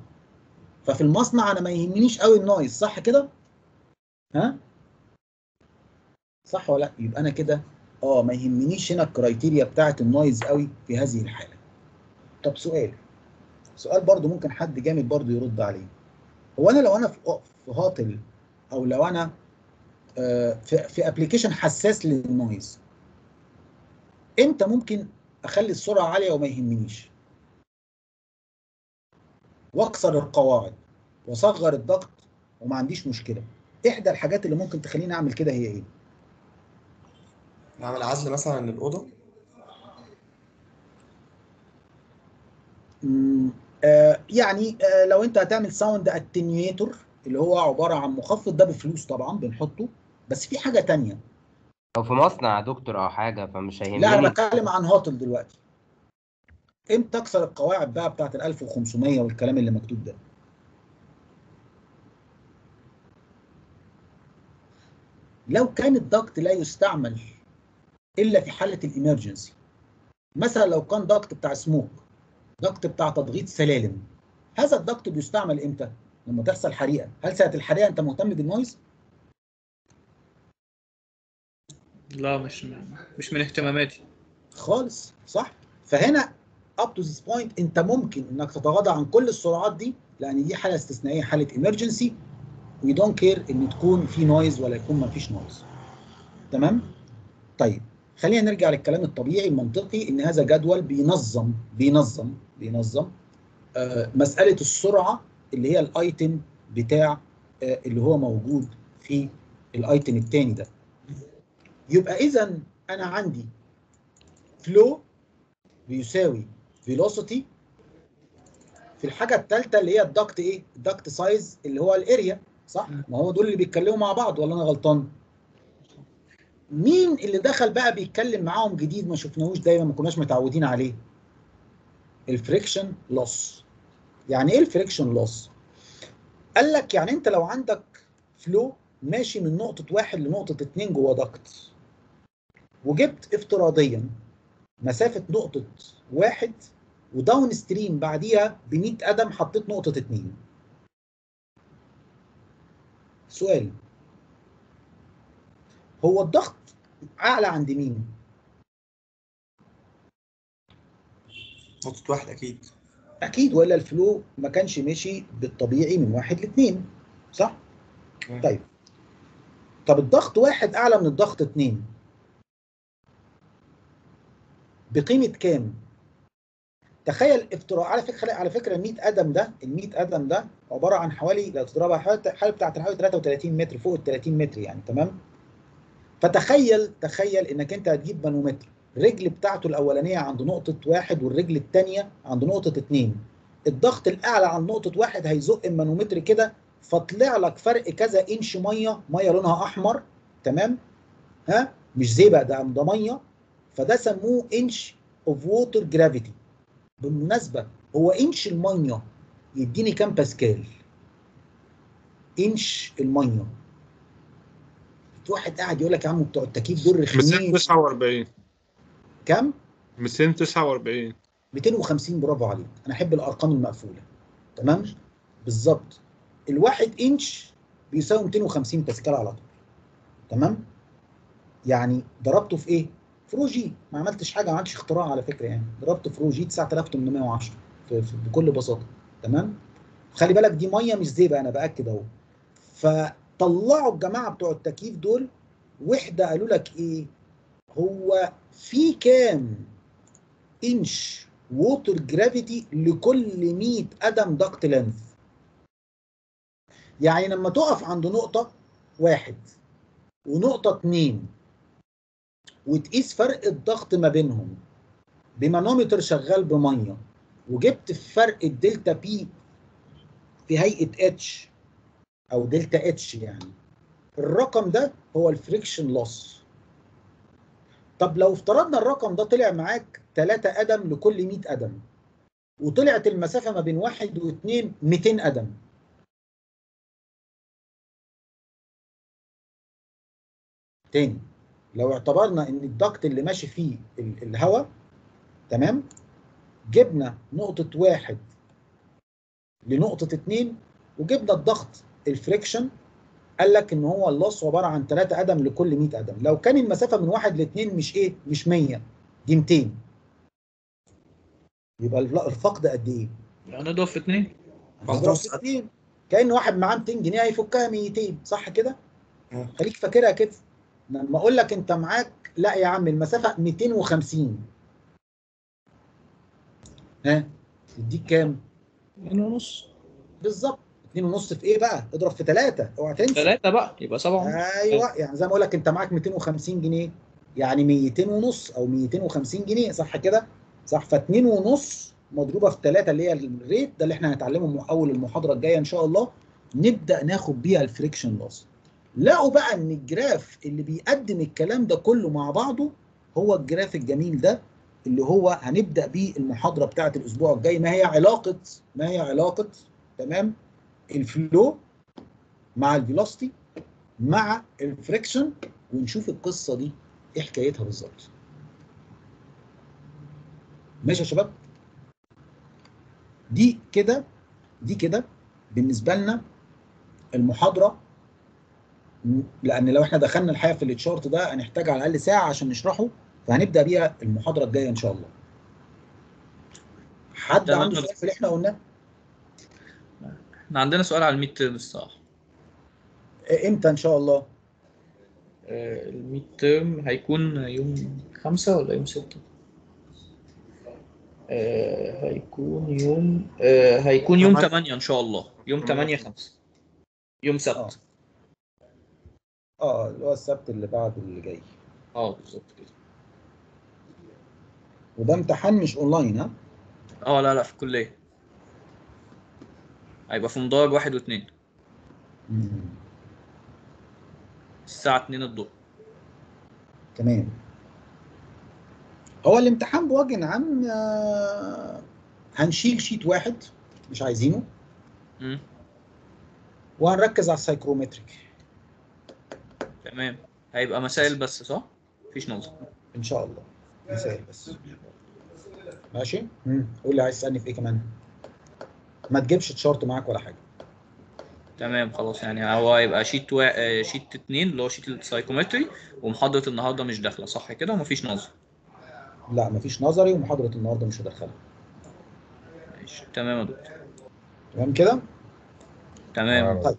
ففي المصنع أنا ما يهمنيش قوي ال noise صح كده؟ ها؟ صح ولا لأ؟ يبقى أنا كده آه ما يهمنيش هنا ال criteria بتاعت ال noise قوي في هذه الحالة. طب سؤال سؤال برضو ممكن حد جامد برضو يرد عليه. هو أنا لو أنا في هاطل أو لو أنا آه، في application حساس لل noise إمتى ممكن أخلي السرعة عالية وما يهمنيش؟ وأكسر القواعد وأصغر ال duct وما عنديش مشكلة. إحدى الحاجات اللي ممكن تخليني أعمل كده هي إيه؟ نعمل عزل مثلا للأوضة مم، آه، يعني آه، لو أنت هتعمل sound attenuator اللي هو عبارة عن مخفض ده بفلوس طبعا بنحطه بس في حاجة تانية. لو في مصنع يا دكتور أو حاجة فمش لا أنا هيهمني بتكلم عن هاطل دلوقتي. إمتى تكسر القواعد بقى بتاعت ال 1500 والكلام اللي مكتوب ده؟ لو كان ال duct لا يستعمل إلا في حالة ال emergency. مثلا لو كان duct بتاع smoke duct بتاع تضغيط سلالم هذا ال duct بيستعمل إمتى؟ لما تحصل حريقة. هل ساعة الحريقة أنت مهتم بال noise؟ لا مش من مش من اهتماماتي. خالص صح؟ فهنا up to this point أنت ممكن إنك تتغاضى عن كل السرعات دي لأن دي حالة استثنائية حالة emergency we don't care إن تكون في noise ولا يكون ما فيش noise تمام؟ طيب. خلينا نرجع للكلام الطبيعي المنطقي إن هذا جدول بينظم بينظم بينظم آه مسألة السرعة اللي هي ال item بتاع آه اللي هو موجود في ال item الثاني ده. يبقى إذا أنا عندي flow بيساوي velocity في الحاجة الثالثه اللي هي ال duct إيه؟ ال duct size اللي هو ال area صح؟ ما هو دول اللي بيتكلموا مع بعض ولا أنا غلطان؟ مين اللي دخل بقى بيتكلم معاهم جديد ما شفناهوش دايما ما كناش متعودين عليه؟ ال friction loss يعني إيه ال friction loss قال لك يعني أنت لو عندك flow ماشي من نقطة واحد لنقطة اتنين جوه duct وجبت افتراضيا مسافة نقطة واحد وداون ستريم بعديها ب 100 قدم حطيت نقطة اتنين. سؤال. هو الضغط أعلى عند مين؟ نقطة واحد أكيد أكيد ولا الفلو ما كانش ماشي بالطبيعي من واحد لاتنين صح؟ مم. طيب طب الضغط واحد أعلى من الضغط اتنين بقيمة كام؟ تخيل افتراء على فكرة على فكرة ال 100 قدم ده ال 100 قدم ده عبارة عن حوالي لو تضربها حوالي حوالي بتاعت حوالي 33 متر فوق ال 30 متر يعني تمام فتخيل تخيل إنك أنت هتجيب مانومتر الرجل بتاعته الأولانية عند نقطة واحد والرجل الثانية عند نقطة اتنين. الضغط الأعلى عند نقطة واحد هيزق المانومتر كده فطلع لك فرق كذا إنش مية مية لونها أحمر تمام؟ ها؟ مش زيبق ده ده مية. فده سموه inch of water gravity بالمناسبة هو إنش المية يديني كام باسكال؟ إنش المية. في واحد قاعد يقول لك يا عم بتوع التكييف دول رخمين. 249 كام؟ 249 250 برافو عليك. أنا أحب الأرقام المقفولة. تمام؟ بالظبط الواحد إنش بيساوي 250 باسكال على طول. تمام؟ يعني ضربته في إيه؟ في rho g ما عملتش حاجة ما عملتش اختراع على فكرة يعني. ضربت في rho g 9810 في في بكل بساطة. تمام؟ خلي بالك دي مية مش زيبق أنا بأكد أهو. فطلعوا الجماعة بتوع التكييف دول وحدة قالوا لك إيه؟ هو في كام inch water gravity لكل 100 قدم duct length يعني لما تقف عند نقطة واحد ونقطة اتنين وتقيس فرق الضغط ما بينهم بمانومتر شغال بمية وجبت فرق ال delta P في هيئة H أو delta H يعني. الرقم ده هو ال friction loss طب لو افترضنا الرقم ده طلع معاك 3 قدم لكل 100 قدم وطلعت المسافة ما بين واحد واثنين 200 قدم تاني لو اعتبرنا إن الضغط اللي ماشي فيه ال- الهواء تمام؟ جبنا نقطة واحد لنقطة اتنين وجبنا الضغط الفريكشن قال لك إن هو اللص عبارة عن 3 قدم لكل 100 قدم لو كان المسافة من واحد لاثنين مش إيه؟ مش 100 دي 200 يبقى الف- الفقد قد إيه؟ يعني نضرب في اتنين هضرب في اتنين. كأن واحد معاه 200 جنيه هيفكها 200 صح كده؟ مم. خليك فاكرها كده. لما أقول لك أنت معاك لا يا عم المسافة 250 ها؟ يديك كام؟ ونص. بالظبط. 2 ونص في إيه بقى؟ اضرب في 3 اوعى تنسى. تلاتة بقى يبقى سبعة. ونص أيوه يعني زي ما أقول لك انت معاك 250 جنيه. يعني 200 ونص أو 250 جنيه صح كده؟ صح ف2 ونص مضروبة في 3 اللي هي ال rate ده اللي إحنا هنتعلمه من أول المحاضرة الجاية إن شاء الله. نبدأ ناخد بيها ال friction loss لقوا بقى إن ال graph اللي بيقدم الكلام ده كله مع بعضه هو ال graph الجميل ده اللي هو هنبدأ بيه المحاضرة بتاعة الأسبوع الجاي. ما هي علاقه ما هي علاقه تمام؟ ال flow مع ال velocity مع ال friction ونشوف القصة دي إيه حكايتها بالظبط. ماشي يا شباب؟ دي كده دي كده بالنسبة لنا المحاضرة. لأن لو إحنا دخلنا الحقيقة في ال chart ده هنحتاج على الأقل ساعة عشان نشرحه فهنبدأ بيها المحاضرة الجاية إن شاء الله. حد. عنده سؤال في اللي إحنا قلناه؟ إحنا عندنا سؤال على ال mid term الصراحة. إيه، إمتى إن شاء الله؟ آه، ال mid term هيكون يوم خمسة ولا يوم ستة؟ آه، هيكون يوم آه، هيكون يوم تمانية. إن شاء الله. يوم تمانية خمسة. يوم سبت. آه اللي هو السبت اللي بعد اللي جاي. آه بالظبط كده. وده امتحان مش أونلاين ها؟ آه لا لا في الكلية. هيبقى في مدرج واحد واثنين. الساعة اتنين الظهر تمام. هو الامتحان بوجه عام آه، هنشيل شيت واحد مش عايزينه. مم. وهنركز على ال psychrometric. تمام. هيبقى مسائل بس. صح؟ مفيش نظر. إن شاء الله. مثال بس. ماشي. قول لي عايز تسألني في إيه كمان؟ ما تجيبش chart معاك ولا حاجة. تمام خلاص يعني هو هيبقى sheet وا... آه، sheet اتنين اللي هو sheet ال psychrometry ومحاضرة النهاردة مش داخلة صح كده؟ ومفيش نظر. لا مفيش نظري ومحاضرة النهارده مش هدخلها. ماشي تمام يا دكتور. تمام كده؟ تمام. طيب.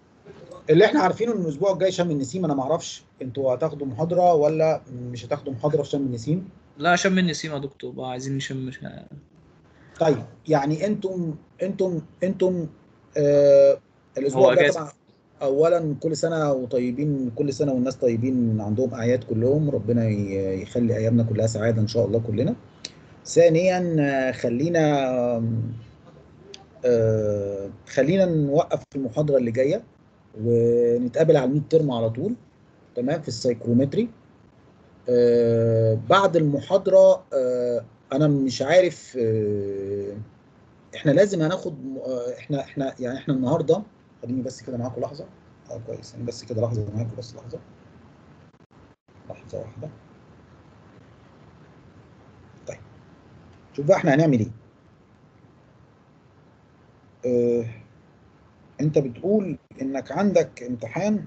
اللي إحنا عارفينه إن الأسبوع الجاي شم النسيم أنا ما أعرفش أنتوا هتاخدوا محاضرة ولا مش هتاخدوا محاضرة في شم النسيم؟ لا شم النسيم يا دكتور بقى عايزين نشم مش طيب يعني أنتم أنتم أنتم آه الأسبوع ده. طبعا اولا كل سنة وطيبين كل سنة والناس طيبين عندهم أعياد كلهم ربنا يخلي أيامنا كلها سعادة إن شاء الله كلنا ثانيا آه، خلينا آه خلينا نوقف المحاضرة اللي جاية ونتقابل على ال mid term على طول تمام في ال psychrometry آه بعد المحاضرة آه أنا مش عارف آه إحنا لازم هناخد آه، إحنا إحنا يعني إحنا النهارده خليني بس كده معاكم لحظة. آه كويس يعني بس كده لحظة معاكم بس لحظة. لحظة واحدة. طيب. شوف بقى إحنا هنعمل إيه. آه أنت بتقول إنك عندك امتحان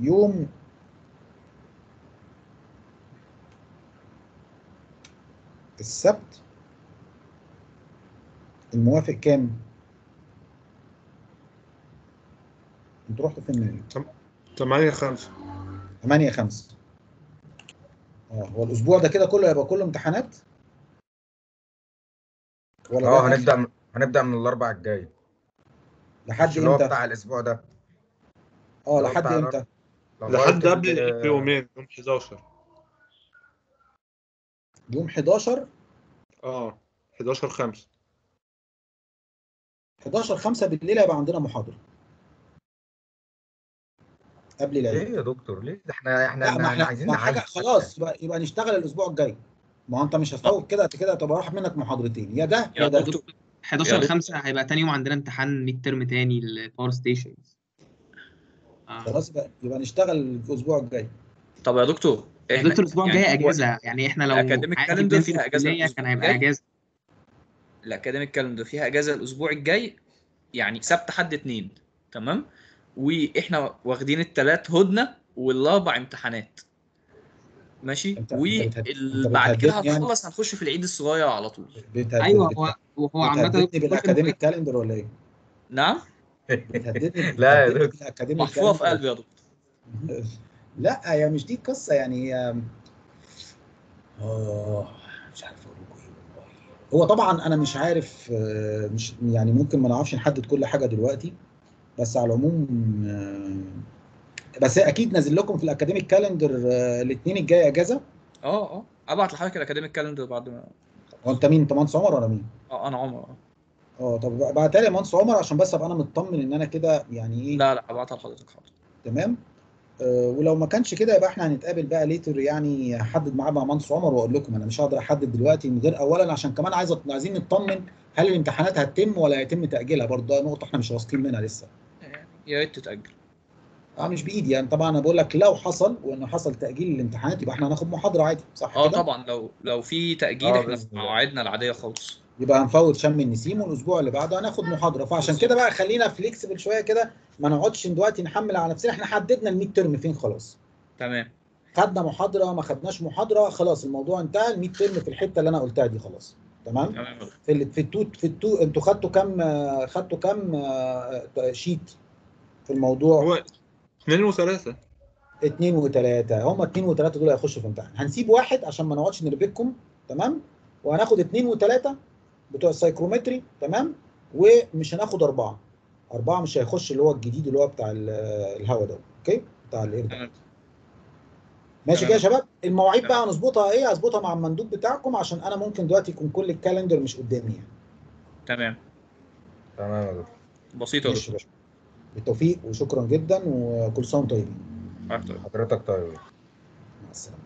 يوم السبت الموافق كام؟ أنتوا رحتوا فين مني؟ 8 5 8 5 آه هو الأسبوع ده كده كله هيبقى كله امتحانات؟ ولا آه هنبدأ من- هنبدأ من الأربع الجاي لحد إمتى؟ بتاع الأسبوع ده آه لحد إمتى؟ لحد قبل بيومين يوم 11 يوم 11 آه 11 5 11 5 بالليل هيبقى عندنا محاضرة. قبل ليه العيد يا دكتور؟ ليه؟ ده إحنا إحنا ما إحنا إحنا عايزين نعيد خلاص يبقى, يبقى نشتغل الأسبوع الجاي. ما هو أنت مش هتفوت كده كده هتبقى راح منك محاضرتين. يا ده يا يا ده. دكتور 11 يا 5 هيبقى تاني يوم عندنا امتحان mid term تاني ال power station خلاص يبقى يبقى نشتغل الأسبوع الجاي. طب يا دكتور دكتور الأسبوع يعني الجاي هو أجازة يعني إحنا لو ال academic عادي calendar فيها الأسبوع كان هيبقى. أجازة ال academic calendar فيها أجازة الأسبوع الجاي يعني سبت حد اتنين تمام وإحنا واخدين الثلاث هدنة والأربع امتحانات ماشي وبعد كده بتهددني يعني؟ هنخش في العيد الصغير على طول أيوه هو وهو عامة بتهددني بالأكاديميك كالندر ولا إيه؟ نعم لا يا دكتور. محفوظة في. قلبي يا دكتور [LAUGHS] لا هي مش دي القصة يعني هي آه مش عارف أقول لكم إيه والله. هو طبعا أنا مش عارف آه، مش يعني ممكن ما نعرفش نحدد كل حاجة دلوقتي بس على العموم آه، بس أكيد نازل لكم في ال academic calendar الاثنين الجاي إجازة؟ آه آه أبعت لحضرتك ال academic calendar بعد ما هو أنت مين؟ أنت مهندس عمر ولا مين؟ آه أنا عمر. آه طب بعتها لي يا مهندس عمر عشان بس أبقى أنا مطمن إن أنا كده يعني إيه؟ لا لا أبعتها لحضرتك حاضر. تمام؟ آه، ولو ما كانش كده يبقى إحنا هنتقابل بقى later يعني احدد معاه مع مهندس عمر واقول لكم أنا مش هقدر احدد دلوقتي من غير اولا عشان كمان عايز عايزين نطمن هل الامتحانات هتتم ولا هيتم تأجيلها برضه ده نقطة إحنا مش واثقين منها لسه. يا ريت تتأجل. آه مش بإيدي يعني طبعا أنا بقول لك لو حصل وإنه حصل تأجيل الامتحانات يبقى إحنا هناخد محاضرة عادي صح آه كده؟ طبعا لو لو في تأجيل آه، إحنا. مواعيدنا العادية خالص. يبقى هنفوت شم النسيم والأسبوع اللي بعده هناخد محاضرة. فعشان كده بقى خلينا flexible شوية كده ما نقعدش دلوقتي نحمل على نفسنا. إحنا حددنا ال mid term فين خلاص. تمام. خدنا محاضرة ما خدناش محاضرة خلاص الموضوع انتهى. ال mid term في الحتة اللي أنا قلتها دي خلاص. تمام؟ تمام. في ال- في التو في التو أنتوا خدتوا كام آه، خدتوا كام آه، sheet في الموضوع؟ هو اثنين وثلاثة اتنين وتلاتة. هم اتنين وتلاتة دول هيخشوا في امتحان. هنسيب واحد عشان ما نقعدش نربككم تمام؟ وهناخد اتنين وتلاتة بتوع ال psychrometry تمام؟ ومش هناخد أربعة. أربعة مش هيخش اللي هو الجديد اللي هو بتاع ال- الهوا ده okay؟ بتاع ال air ماشي. كده يا شباب؟ المواعيد بقى هنظبطها إيه؟ هظبطها مع المندوب بتاعكم عشان أنا ممكن دلوقتي يكون كل ال calendar مش قدامي يعني. تمام. تمام يا دكتور. بسيطة يا دكتور. باشا. بالتوفيق وشكرا جدا وكل سنة وأنتم طيبين. طيب. حضرتك طيب مع السلامة.